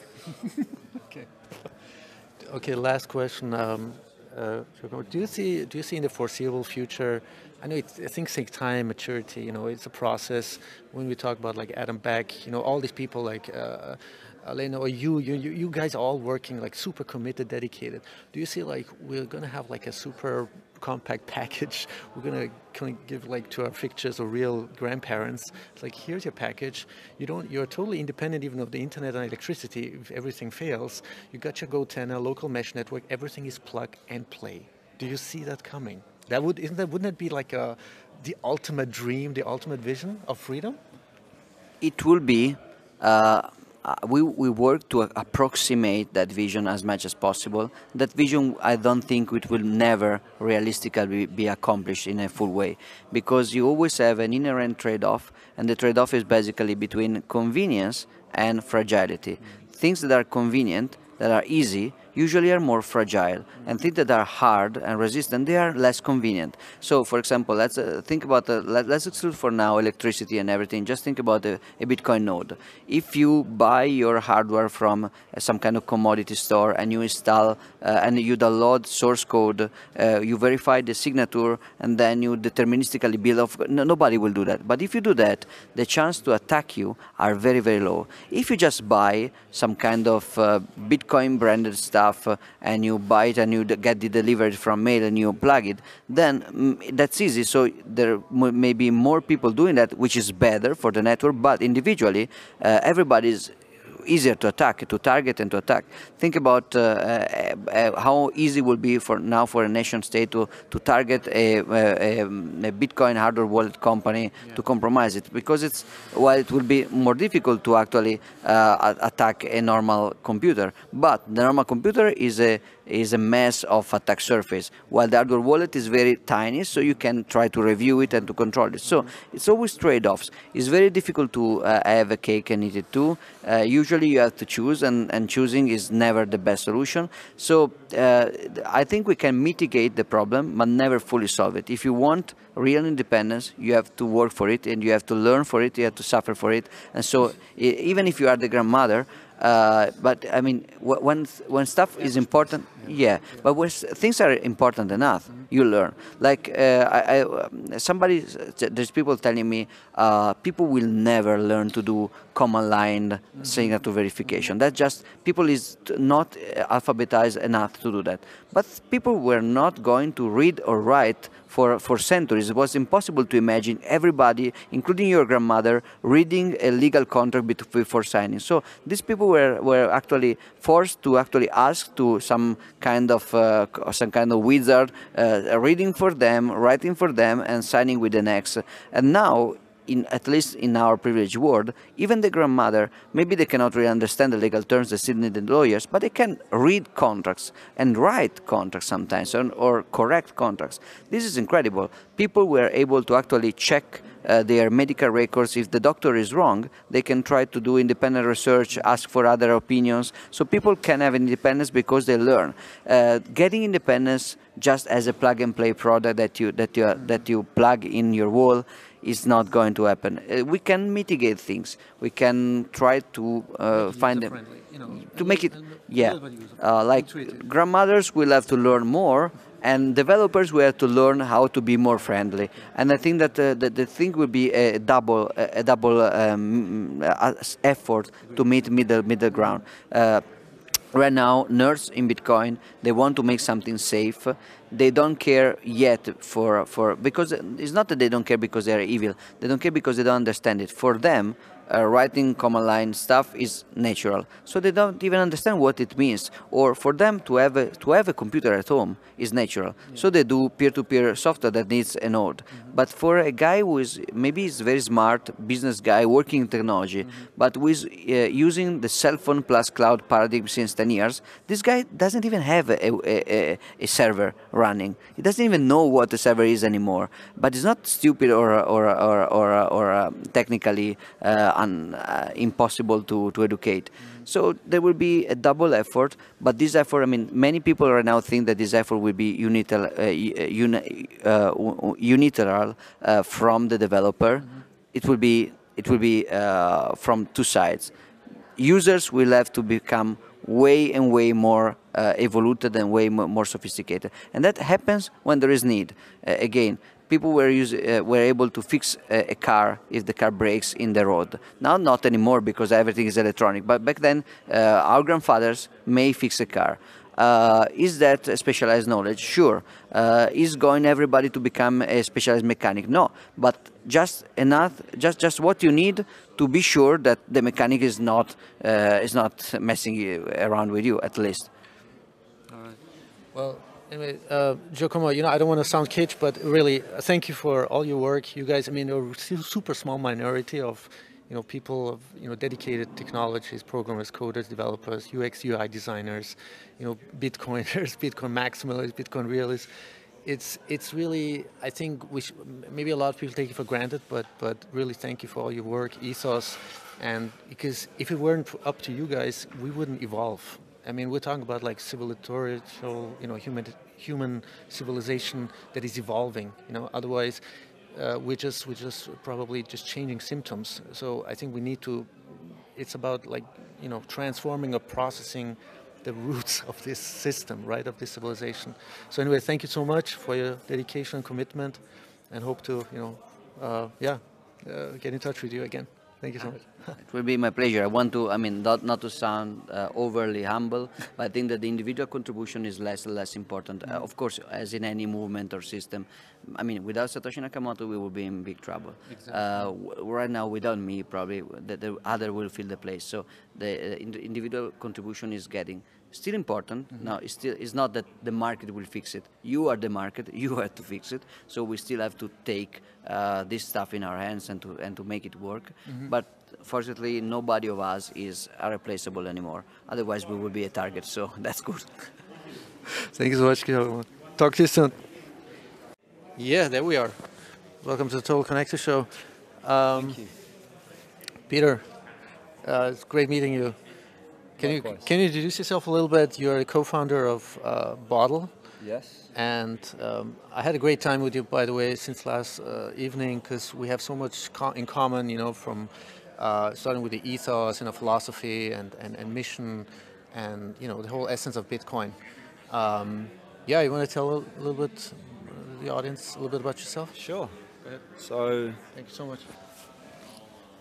okay. Okay, last question. Um, uh, do you see do you see in the foreseeable future I know it's, things take time, maturity, you know, it's a process. When we talk about like Adam Back, you know, all these people like uh, Elena or you, you, you guys are all working like super committed, dedicated. Do you see like we're gonna have like a super compact package? We're gonna kind of give like to our fixtures or real grandparents? It's like here's your package. You don't you're totally independent even of the internet and electricity. If everything fails you got your GoTenna local mesh network everything is plug and play. Do you see that coming that would isn't that wouldn't it be like a the ultimate dream, the ultimate vision of freedom? It will be. Uh, uh, we, we work to approximate that vision as much as possible. That vision, I don't think it will never realistically be accomplished in a full way because you always have an inherent trade-off and the trade-off is basically between convenience and fragility. Things that are convenient, that are easy, usually are more fragile and things that are hard and resistant they are less convenient. So for example let's uh, think about the, let, us exclude for now electricity and everything just think about a, a bitcoin node. If you buy your hardware from uh, some kind of commodity store and you install uh, and you download source code uh, you verify the signature and then you deterministically build off no, nobody will do that. But if you do that the chance to attack you are very very low. If you just buy some kind of uh, bitcoin branded stuff stuff and you buy it and you get it delivered from mail and you plug it, then mm, that's easy. So there may be more people doing that, which is better for the network, but individually, uh, everybody's easier to attack, to target and to attack. Think about uh, uh, uh, how easy it will be for now for a nation state to, to target a, a, a Bitcoin hardware wallet company yeah. to compromise it. Because it's, while it will be more difficult to actually uh, attack a normal computer, but the normal computer is a is a mass of attack surface, while the hardware wallet is very tiny, so you can try to review it and to control it. So it's always trade-offs. It's very difficult to uh, have a cake and eat it too. Uh, usually you have to choose, and, and choosing is never the best solution. So uh, I think we can mitigate the problem, but never fully solve it. If you want real independence, you have to work for it, and you have to learn for it, you have to suffer for it. And so even if you are the grandmother, uh, but I mean, when when stuff is important, yeah. But when things are important enough, you learn. Like uh, I, I, somebody, there's people telling me uh, people will never learn to do command line mm-hmm. signature verification. That just people is not alphabetized enough to do that. But people were not going to read or write for, for centuries. It was impossible to imagine everybody, including your grandmother, reading a legal contract before signing. So these people were, were actually forced to actually ask to some kind of uh, some kind of wizard uh, reading for them, writing for them, and signing with the next. And now in at least in our privileged world, even the grandmother, maybe they cannot really understand the legal terms, still need the lawyers, but they can read contracts and write contracts sometimes or, or correct contracts. This is incredible. People were able to actually check uh, their medical records. If the doctor is wrong, they can try to do independent research, ask for other opinions. So people can have independence because they learn. Uh, getting independence just as a plug and play product that you that you that you plug in your wall is not going to happen. Uh, we can mitigate things. We can try to uh, find them you know, to make it. Yeah, uh, like grandmothers will have to learn more, and developers will have to learn how to be more friendly. And I think that uh, the, the thing will be a double a double um, effort to meet middle middle ground. Right now nerds in bitcoin they want to make something safe. They don't care yet for for because it's not that they don't care because they are evil. They don't care because they don't understand it. For them uh, writing command line stuff is natural. So they don't even understand what it means. Or for them to have a, to have a computer at home is natural. Yeah. So they do peer-to-peer software that needs a node. Mm-hmm. But for a guy who is maybe is very smart business guy working in technology, mm-hmm. but who is uh, using the cell phone plus cloud paradigm since 10 years, this guy doesn't even have a, a, a, a server running. He doesn't even know what a server is anymore. But it's not stupid or or or or, or uh, technically uh, un, uh, impossible to, to educate. So there will be a double effort, but this effort, I mean, many people right now think that this effort will be unilateral, uh, uni, uh, unilateral uh, from the developer. Mm-hmm. It will be it will be uh, from two sides. Users will have to become way and way more uh, evolved and way more sophisticated. And that happens when there is need. Uh, again, people were, use, uh, were able to fix a, a, car if the car breaks in the road. Now not anymore because everything is electronic, but back then uh, our grandfathers may fix a car. Uh, is that specialized knowledge? Sure. Uh, is going everybody to become a specialized mechanic? No. But just enough, just just what you need to be sure that the mechanic is not uh, is not messing around with you at least. All right. Well. Anyway, uh, Giacomo, you know, I don't want to sound kitsch, but really, thank you for all your work. You guys, I mean, you're a super small minority of, you know, people of, you know, dedicated technologies, programmers, coders, developers, UX, UI designers, you know, Bitcoiners, Bitcoin maximalists, Bitcoin realists. It's it's really, I think, we maybe a lot of people take it for granted, but but really, thank you for all your work, ethos, and because if it weren't up to you guys, we wouldn't evolve. I mean, we're talking about like civilizational, you know, human human civilization that is evolving. You know, otherwise, uh, we're just we're just probably just changing symptoms. So I think we need to. It's about like you know transforming or processing the roots of this system, right, of this civilization. So anyway, thank you so much for your dedication and commitment, and hope to you know, uh, yeah, uh, get in touch with you again. Thank you so much. it will be my pleasure. I want to, I mean, not, not to sound uh, overly humble, but I think that the individual contribution is less and less important. Uh, of course, as in any movement or system, I mean, without Satoshi Nakamoto, we will be in big trouble. Exactly. Uh, right now, without me, probably the, the, other will fill the place. So the uh, individual contribution is getting still important. Mm -hmm. Now, it's, still, it's not that the market will fix it. You are the market. You have to fix it. So we still have to take uh, this stuff in our hands and to and to make it work. Mm -hmm. But fortunately, nobody of us is replaceable anymore. Otherwise, we will be a target. So that's good. Thank you so much, Guillermo. Talk to you soon. Yeah, there we are. Welcome to the Total Connector Show. Um, Thank you. Peter, uh, it's great meeting you. Can you can you introduce yourself a little bit? You're a co-founder of uh, Bottle. Yes. And um, I had a great time with you, by the way, since last uh, evening, because we have so much co in common. You know, from uh, starting with the ethos and a philosophy and, and, and mission, and you know the whole essence of Bitcoin. Um, yeah, you want to tell a little bit the audience a little bit about yourself? Sure. So, Thank you so much.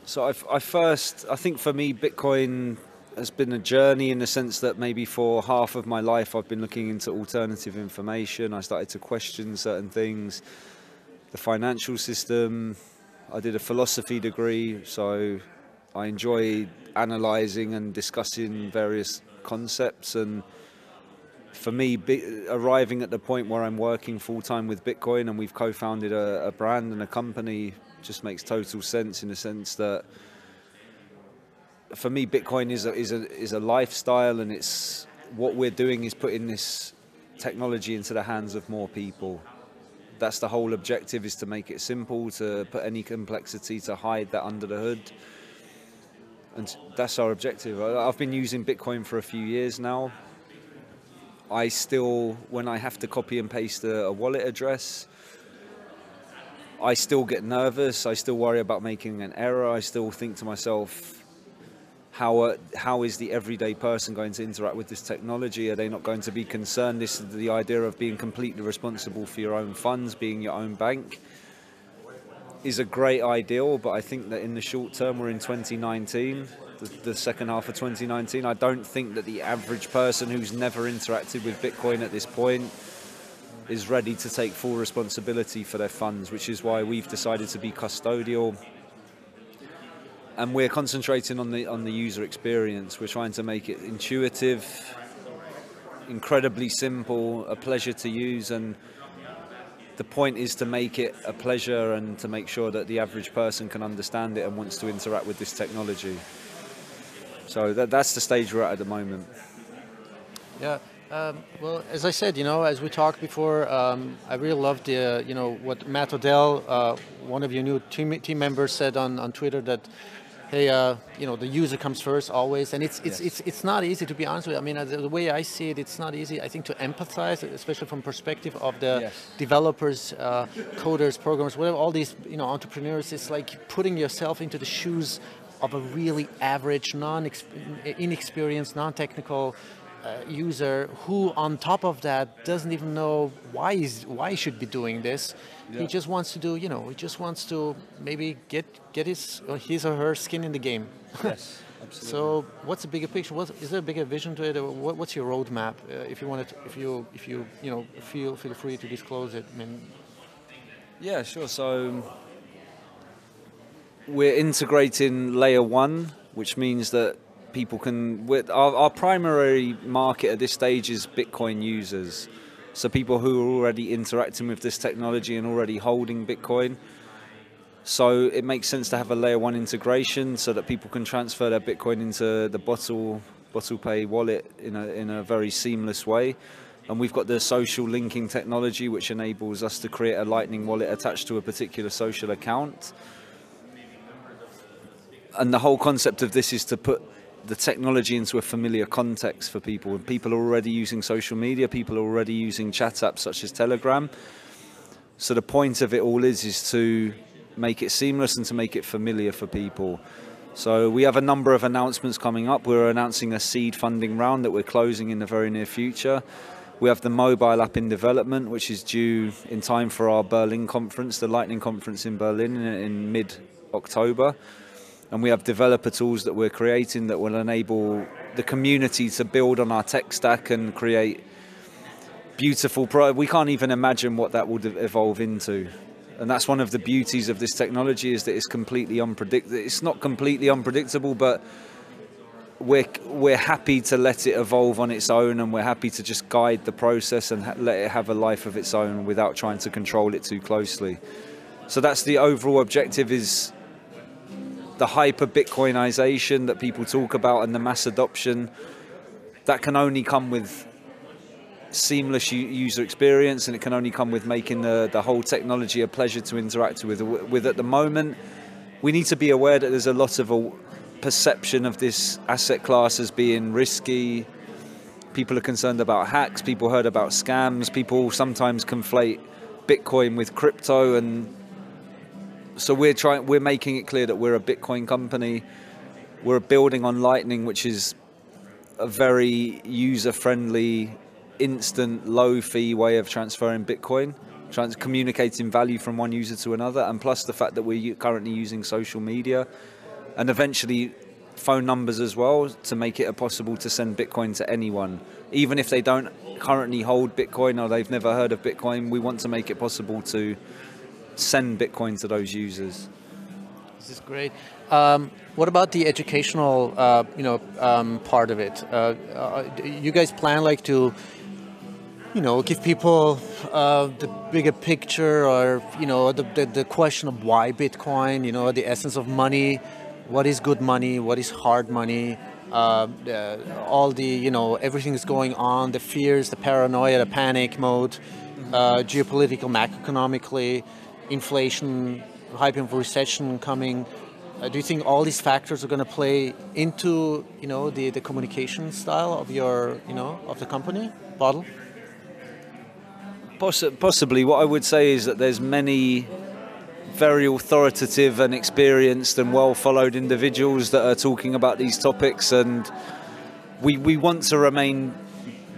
so I've, I first, I think for me, Bitcoin has been a journey in the sense that maybe for half of my life I've been looking into alternative information. I started to question certain things, the financial system. I did a philosophy degree, so I enjoy analyzing and discussing various concepts. And for me, arriving at the point where I'm working full time with Bitcoin and we've co founded a, a brand and a company just makes total sense in the sense that for me, Bitcoin is a, is a is a lifestyle, and it's what we're doing is putting this technology into the hands of more people. That's the whole objective: is to make it simple, to put any complexity, to hide that under the hood, and that's our objective. I've been using Bitcoin for a few years now. I still, when I have to copy and paste a, a wallet address, I still get nervous. I still worry about making an error. I still think to myself, how uh, how is the everyday person going to interact with this technology? Are they not going to be concerned? This is the idea of being completely responsible for your own funds, being your own bank, is a great ideal. But I think that in the short term, we're in 2019, the, the second half of 2019. I don't think that the average person who's never interacted with Bitcoin at this point is ready to take full responsibility for their funds, which is why we've decided to be custodial and we're concentrating on the on the user experience. We're trying to make it intuitive, incredibly simple, a pleasure to use, and the point is to make it a pleasure and to make sure that the average person can understand it and wants to interact with this technology. So that, that's the stage we're at at the moment. Yeah. Um, well, as I said, you know, as we talked before, um, I really loved the, uh, you know, what Matt Odell, uh, one of your new team, team members, said on, on Twitter that, hey, uh, you know, the user comes first always, and it's it's it's it's not easy to be honest with. You. I mean, the, way I see it, it's not easy. I think to empathize, especially from perspective of the Yes. developers, uh, coders, programmers, whatever, all these, you know, entrepreneurs. It's like putting yourself into the shoes of a really average, non inexperienced, non-technical user who, on top of that, doesn't even know why he's, why he should be doing this. He just wants to do, you know, he just wants to maybe get get his or his or her skin in the game. Yes, Absolutely. so, what's the bigger picture? What, is there a bigger vision to it? What, what's your roadmap? Uh, if you want to, if you if you you know feel feel free to disclose it. I mean, Yeah, sure. So we're integrating layer one, which means that people can. Our, our primary market at this stage is Bitcoin users. So people who are already interacting with this technology and already holding Bitcoin. So it makes sense to have a layer one integration so that people can transfer their Bitcoin into the bottle bottle pay wallet in a in a very seamless way. And we've got the social linking technology which enables us to create a lightning wallet attached to a particular social account. And the whole concept of this is to put the technology into a familiar context for people. People are already using social media, people are already using chat apps such as Telegram. So the point of it all is is to make it seamless and to make it familiar for people. So we have a number of announcements coming up. We're announcing a seed funding round that we're closing in the very near future. We have the mobile app in development, which is due in time for our Berlin conference, the Lightning conference in Berlin in, in mid October. And we have developer tools that we're creating that will enable the community to build on our tech stack and create beautiful we can't even imagine what that would evolve into. And that's one of the beauties of this technology is that it's completely unpredictable it's not completely unpredictable but we're we're happy to let it evolve on its own and we're happy to just guide the process and let it have a life of its own without trying to control it too closely. So that's the overall objective is the hyper bitcoinization that people talk about and the mass adoption that can only come with seamless user experience and it can only come with making the, the whole technology a pleasure to interact with with at the moment. We need to be aware that there's a lot of a perception of this asset class as being risky. People are concerned about hacks. People heard about scams. People sometimes conflate bitcoin with crypto and so we're trying we're making it clear that we're a bitcoin company we're building on lightning which is a very user friendly instant low fee way of transferring bitcoin trans- communicating value from one user to another, and plus the fact that we're currently using social media and eventually phone numbers as well to make it possible to send Bitcoin to anyone, even if they don't currently hold Bitcoin or they've never heard of Bitcoin. We want to make it possible to send Bitcoin to those users. This is great. Um, what about the educational, uh, you know, um, part of it? Uh, uh, you guys plan like to, you know, give people uh, the bigger picture, or you know, the, the the question of why Bitcoin? You know, the essence of money. What is good money? What is hard money? Uh, uh, all the you know everything is going on the fears the paranoia the panic mode uh, geopolitical macroeconomically inflation hype of recession coming uh, do you think all these factors are going to play into you know the, the communication style of your you know of the company bottle Possi- possibly. What I would say is that there's many very authoritative and experienced and well followed individuals that are talking about these topics and we, we want to remain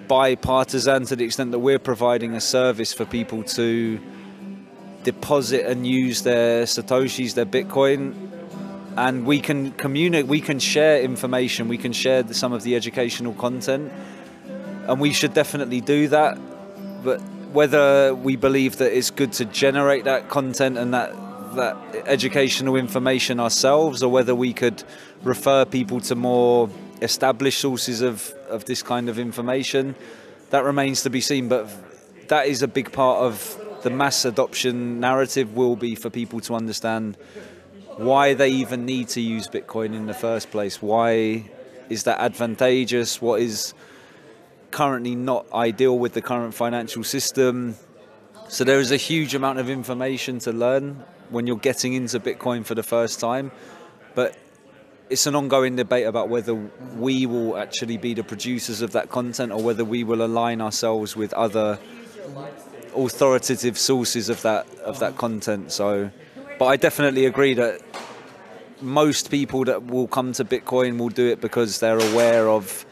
bipartisan to the extent that we're providing a service for people to deposit and use their satoshis their bitcoin and we can communicate we can share information we can share the, some of the educational content and we should definitely do that. But whether we believe that it's good to generate that content and that that educational information ourselves or whether we could refer people to more established sources of, of this kind of information that remains to be seen. But that is a big part of the mass adoption narrative will be for people to understand why they even need to use bitcoin in the first place why is that advantageous what is currently not ideal with the current financial system. So there is a huge amount of information to learn when you're getting into Bitcoin for the first time. But it's an ongoing debate about whether we will actually be the producers of that content or whether we will align ourselves with other authoritative sources of that of that content. So but I definitely agree that most people that will come to Bitcoin will do it because they're aware of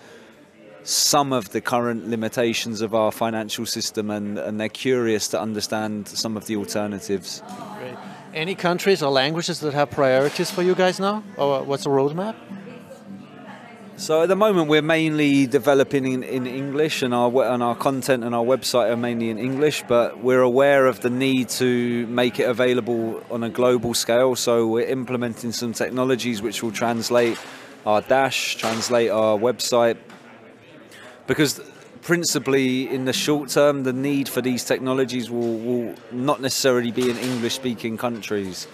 some of the current limitations of our financial system and, and they're curious to understand some of the alternatives. Great. Any countries or languages that have priorities for you guys now? Or what's the roadmap? So at the moment we're mainly developing in, in English and our and our content and our website are mainly in English, but we're aware of the need to make it available on a global scale. So we're implementing some technologies which will translate our dash, translate our website, because principally in the short term the need for these technologies will, will not necessarily be in English speaking countries.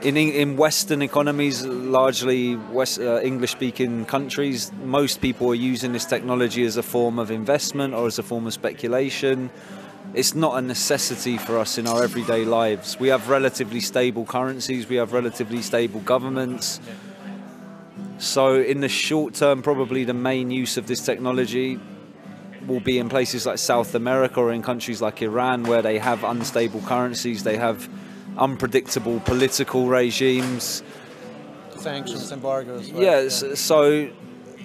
In, in Western economies, largely West, uh, English speaking countries, most people are using this technology as a form of investment or as a form of speculation. It's not a necessity for us in our everyday lives. We have relatively stable currencies, we have relatively stable governments. So, in the short term, probably the main use of this technology will be in places like South America or in countries like Iran, where they have unstable currencies, they have unpredictable political regimes. Sanctions, embargoes. right? Yes, so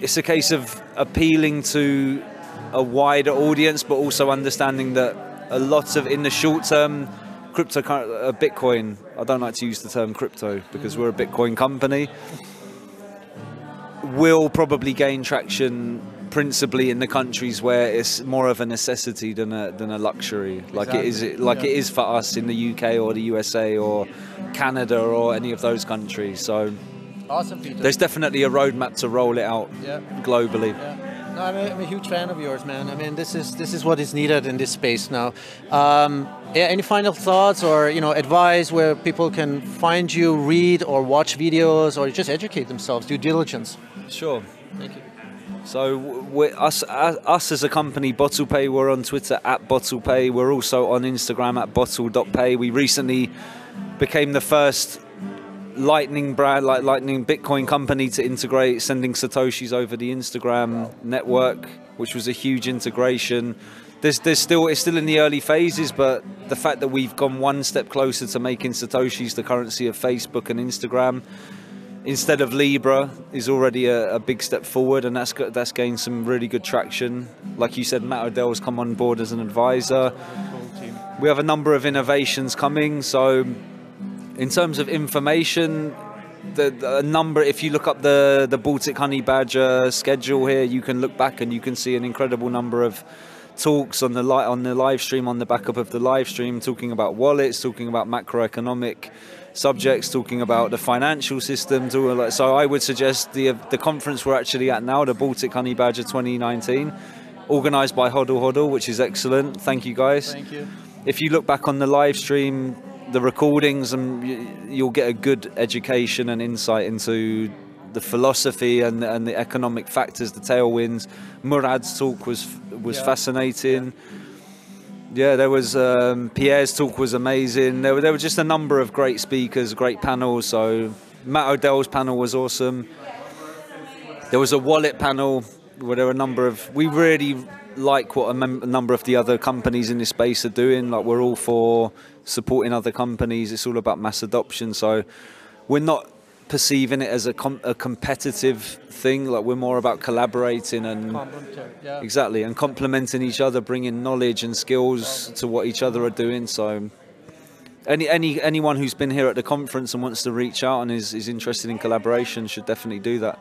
it's a case of appealing to a wider audience, but also understanding that a lot of, in the short term, crypto, uh, Bitcoin, I don't like to use the term crypto because we're a Bitcoin company, will probably gain traction principally in the countries where it's more of a necessity than a than a luxury, like it is like it is for us in the UK or the USA or Canada or any of those countries. So Awesome, Peter. there's definitely a roadmap to roll it out Yeah. globally. No, I'm a, I'm a huge fan of yours, man. I mean, this is this is what is needed in this space now. Um, yeah, any final thoughts or you know advice where people can find you, read or watch videos, or just educate themselves, do diligence? Sure. Thank you. So us us as a company, BottlePay, we're on Twitter at BottlePay. We're also on Instagram at bottle.pay. We recently became the first Lightning brand, like Lightning Bitcoin company, to integrate sending satoshis over the Instagram network, which was a huge integration. There's, there's still it's still in the early phases, but the fact that we've gone one step closer to making satoshis the currency of Facebook and Instagram instead of Libra is already a, a big step forward, and that's got, that's gained some really good traction. Like you said, Matt Odell has come on board as an advisor. we have a number of innovations coming. So, in terms of information, the, the number. If you look up the the Baltic Honey Badger schedule here, you can look back and you can see an incredible number of talks on the li- on the live stream on the backup of the live stream, talking about wallets, talking about macroeconomic subjects, talking about the financial system. So I would suggest the the conference we're actually at now, the Baltic Honey Badger 2019, organised by Hodl Hodl, which is excellent. Thank you guys. Thank you. If you look back on the live stream, the recordings, um, and you'll get a good education and insight into the philosophy and, and the economic factors, the tailwinds. Murad's talk was was Yeah. fascinating. Yeah, there was um, Pierre's talk was amazing. There were, there were just a number of great speakers, great panels. So Matt Odell's panel was awesome. There was a wallet panel where there were a number of. We really like what a, a number of the other companies in this space are doing. Like we're all for supporting other companies. It's all about mass adoption. So we're not perceiving it as a, com- a competitive thing. Like we're more about collaborating and yeah. exactly and complementing each other, bringing knowledge and skills to what each other are doing. So. Any, any anyone who's been here at the conference and wants to reach out and is, is interested in collaboration should definitely do that.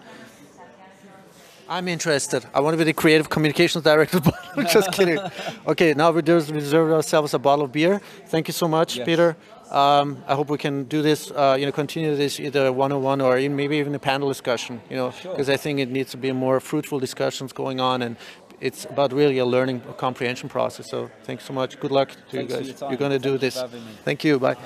I'm interested. I want to be the creative communications director, but I'm just kidding. Okay, now we just reserve ourselves a bottle of beer. Thank you so much, Yes. Peter. Um, I hope we can do this, uh, you know, continue this either one-on-one or even maybe even a panel discussion, you know, because I think it needs to be more fruitful discussions going on and it's about really a learning a comprehension process. So thanks so much. Good luck to Thanks you guys. time. You're going to do Thank you this. for having me. Thank you. Bye.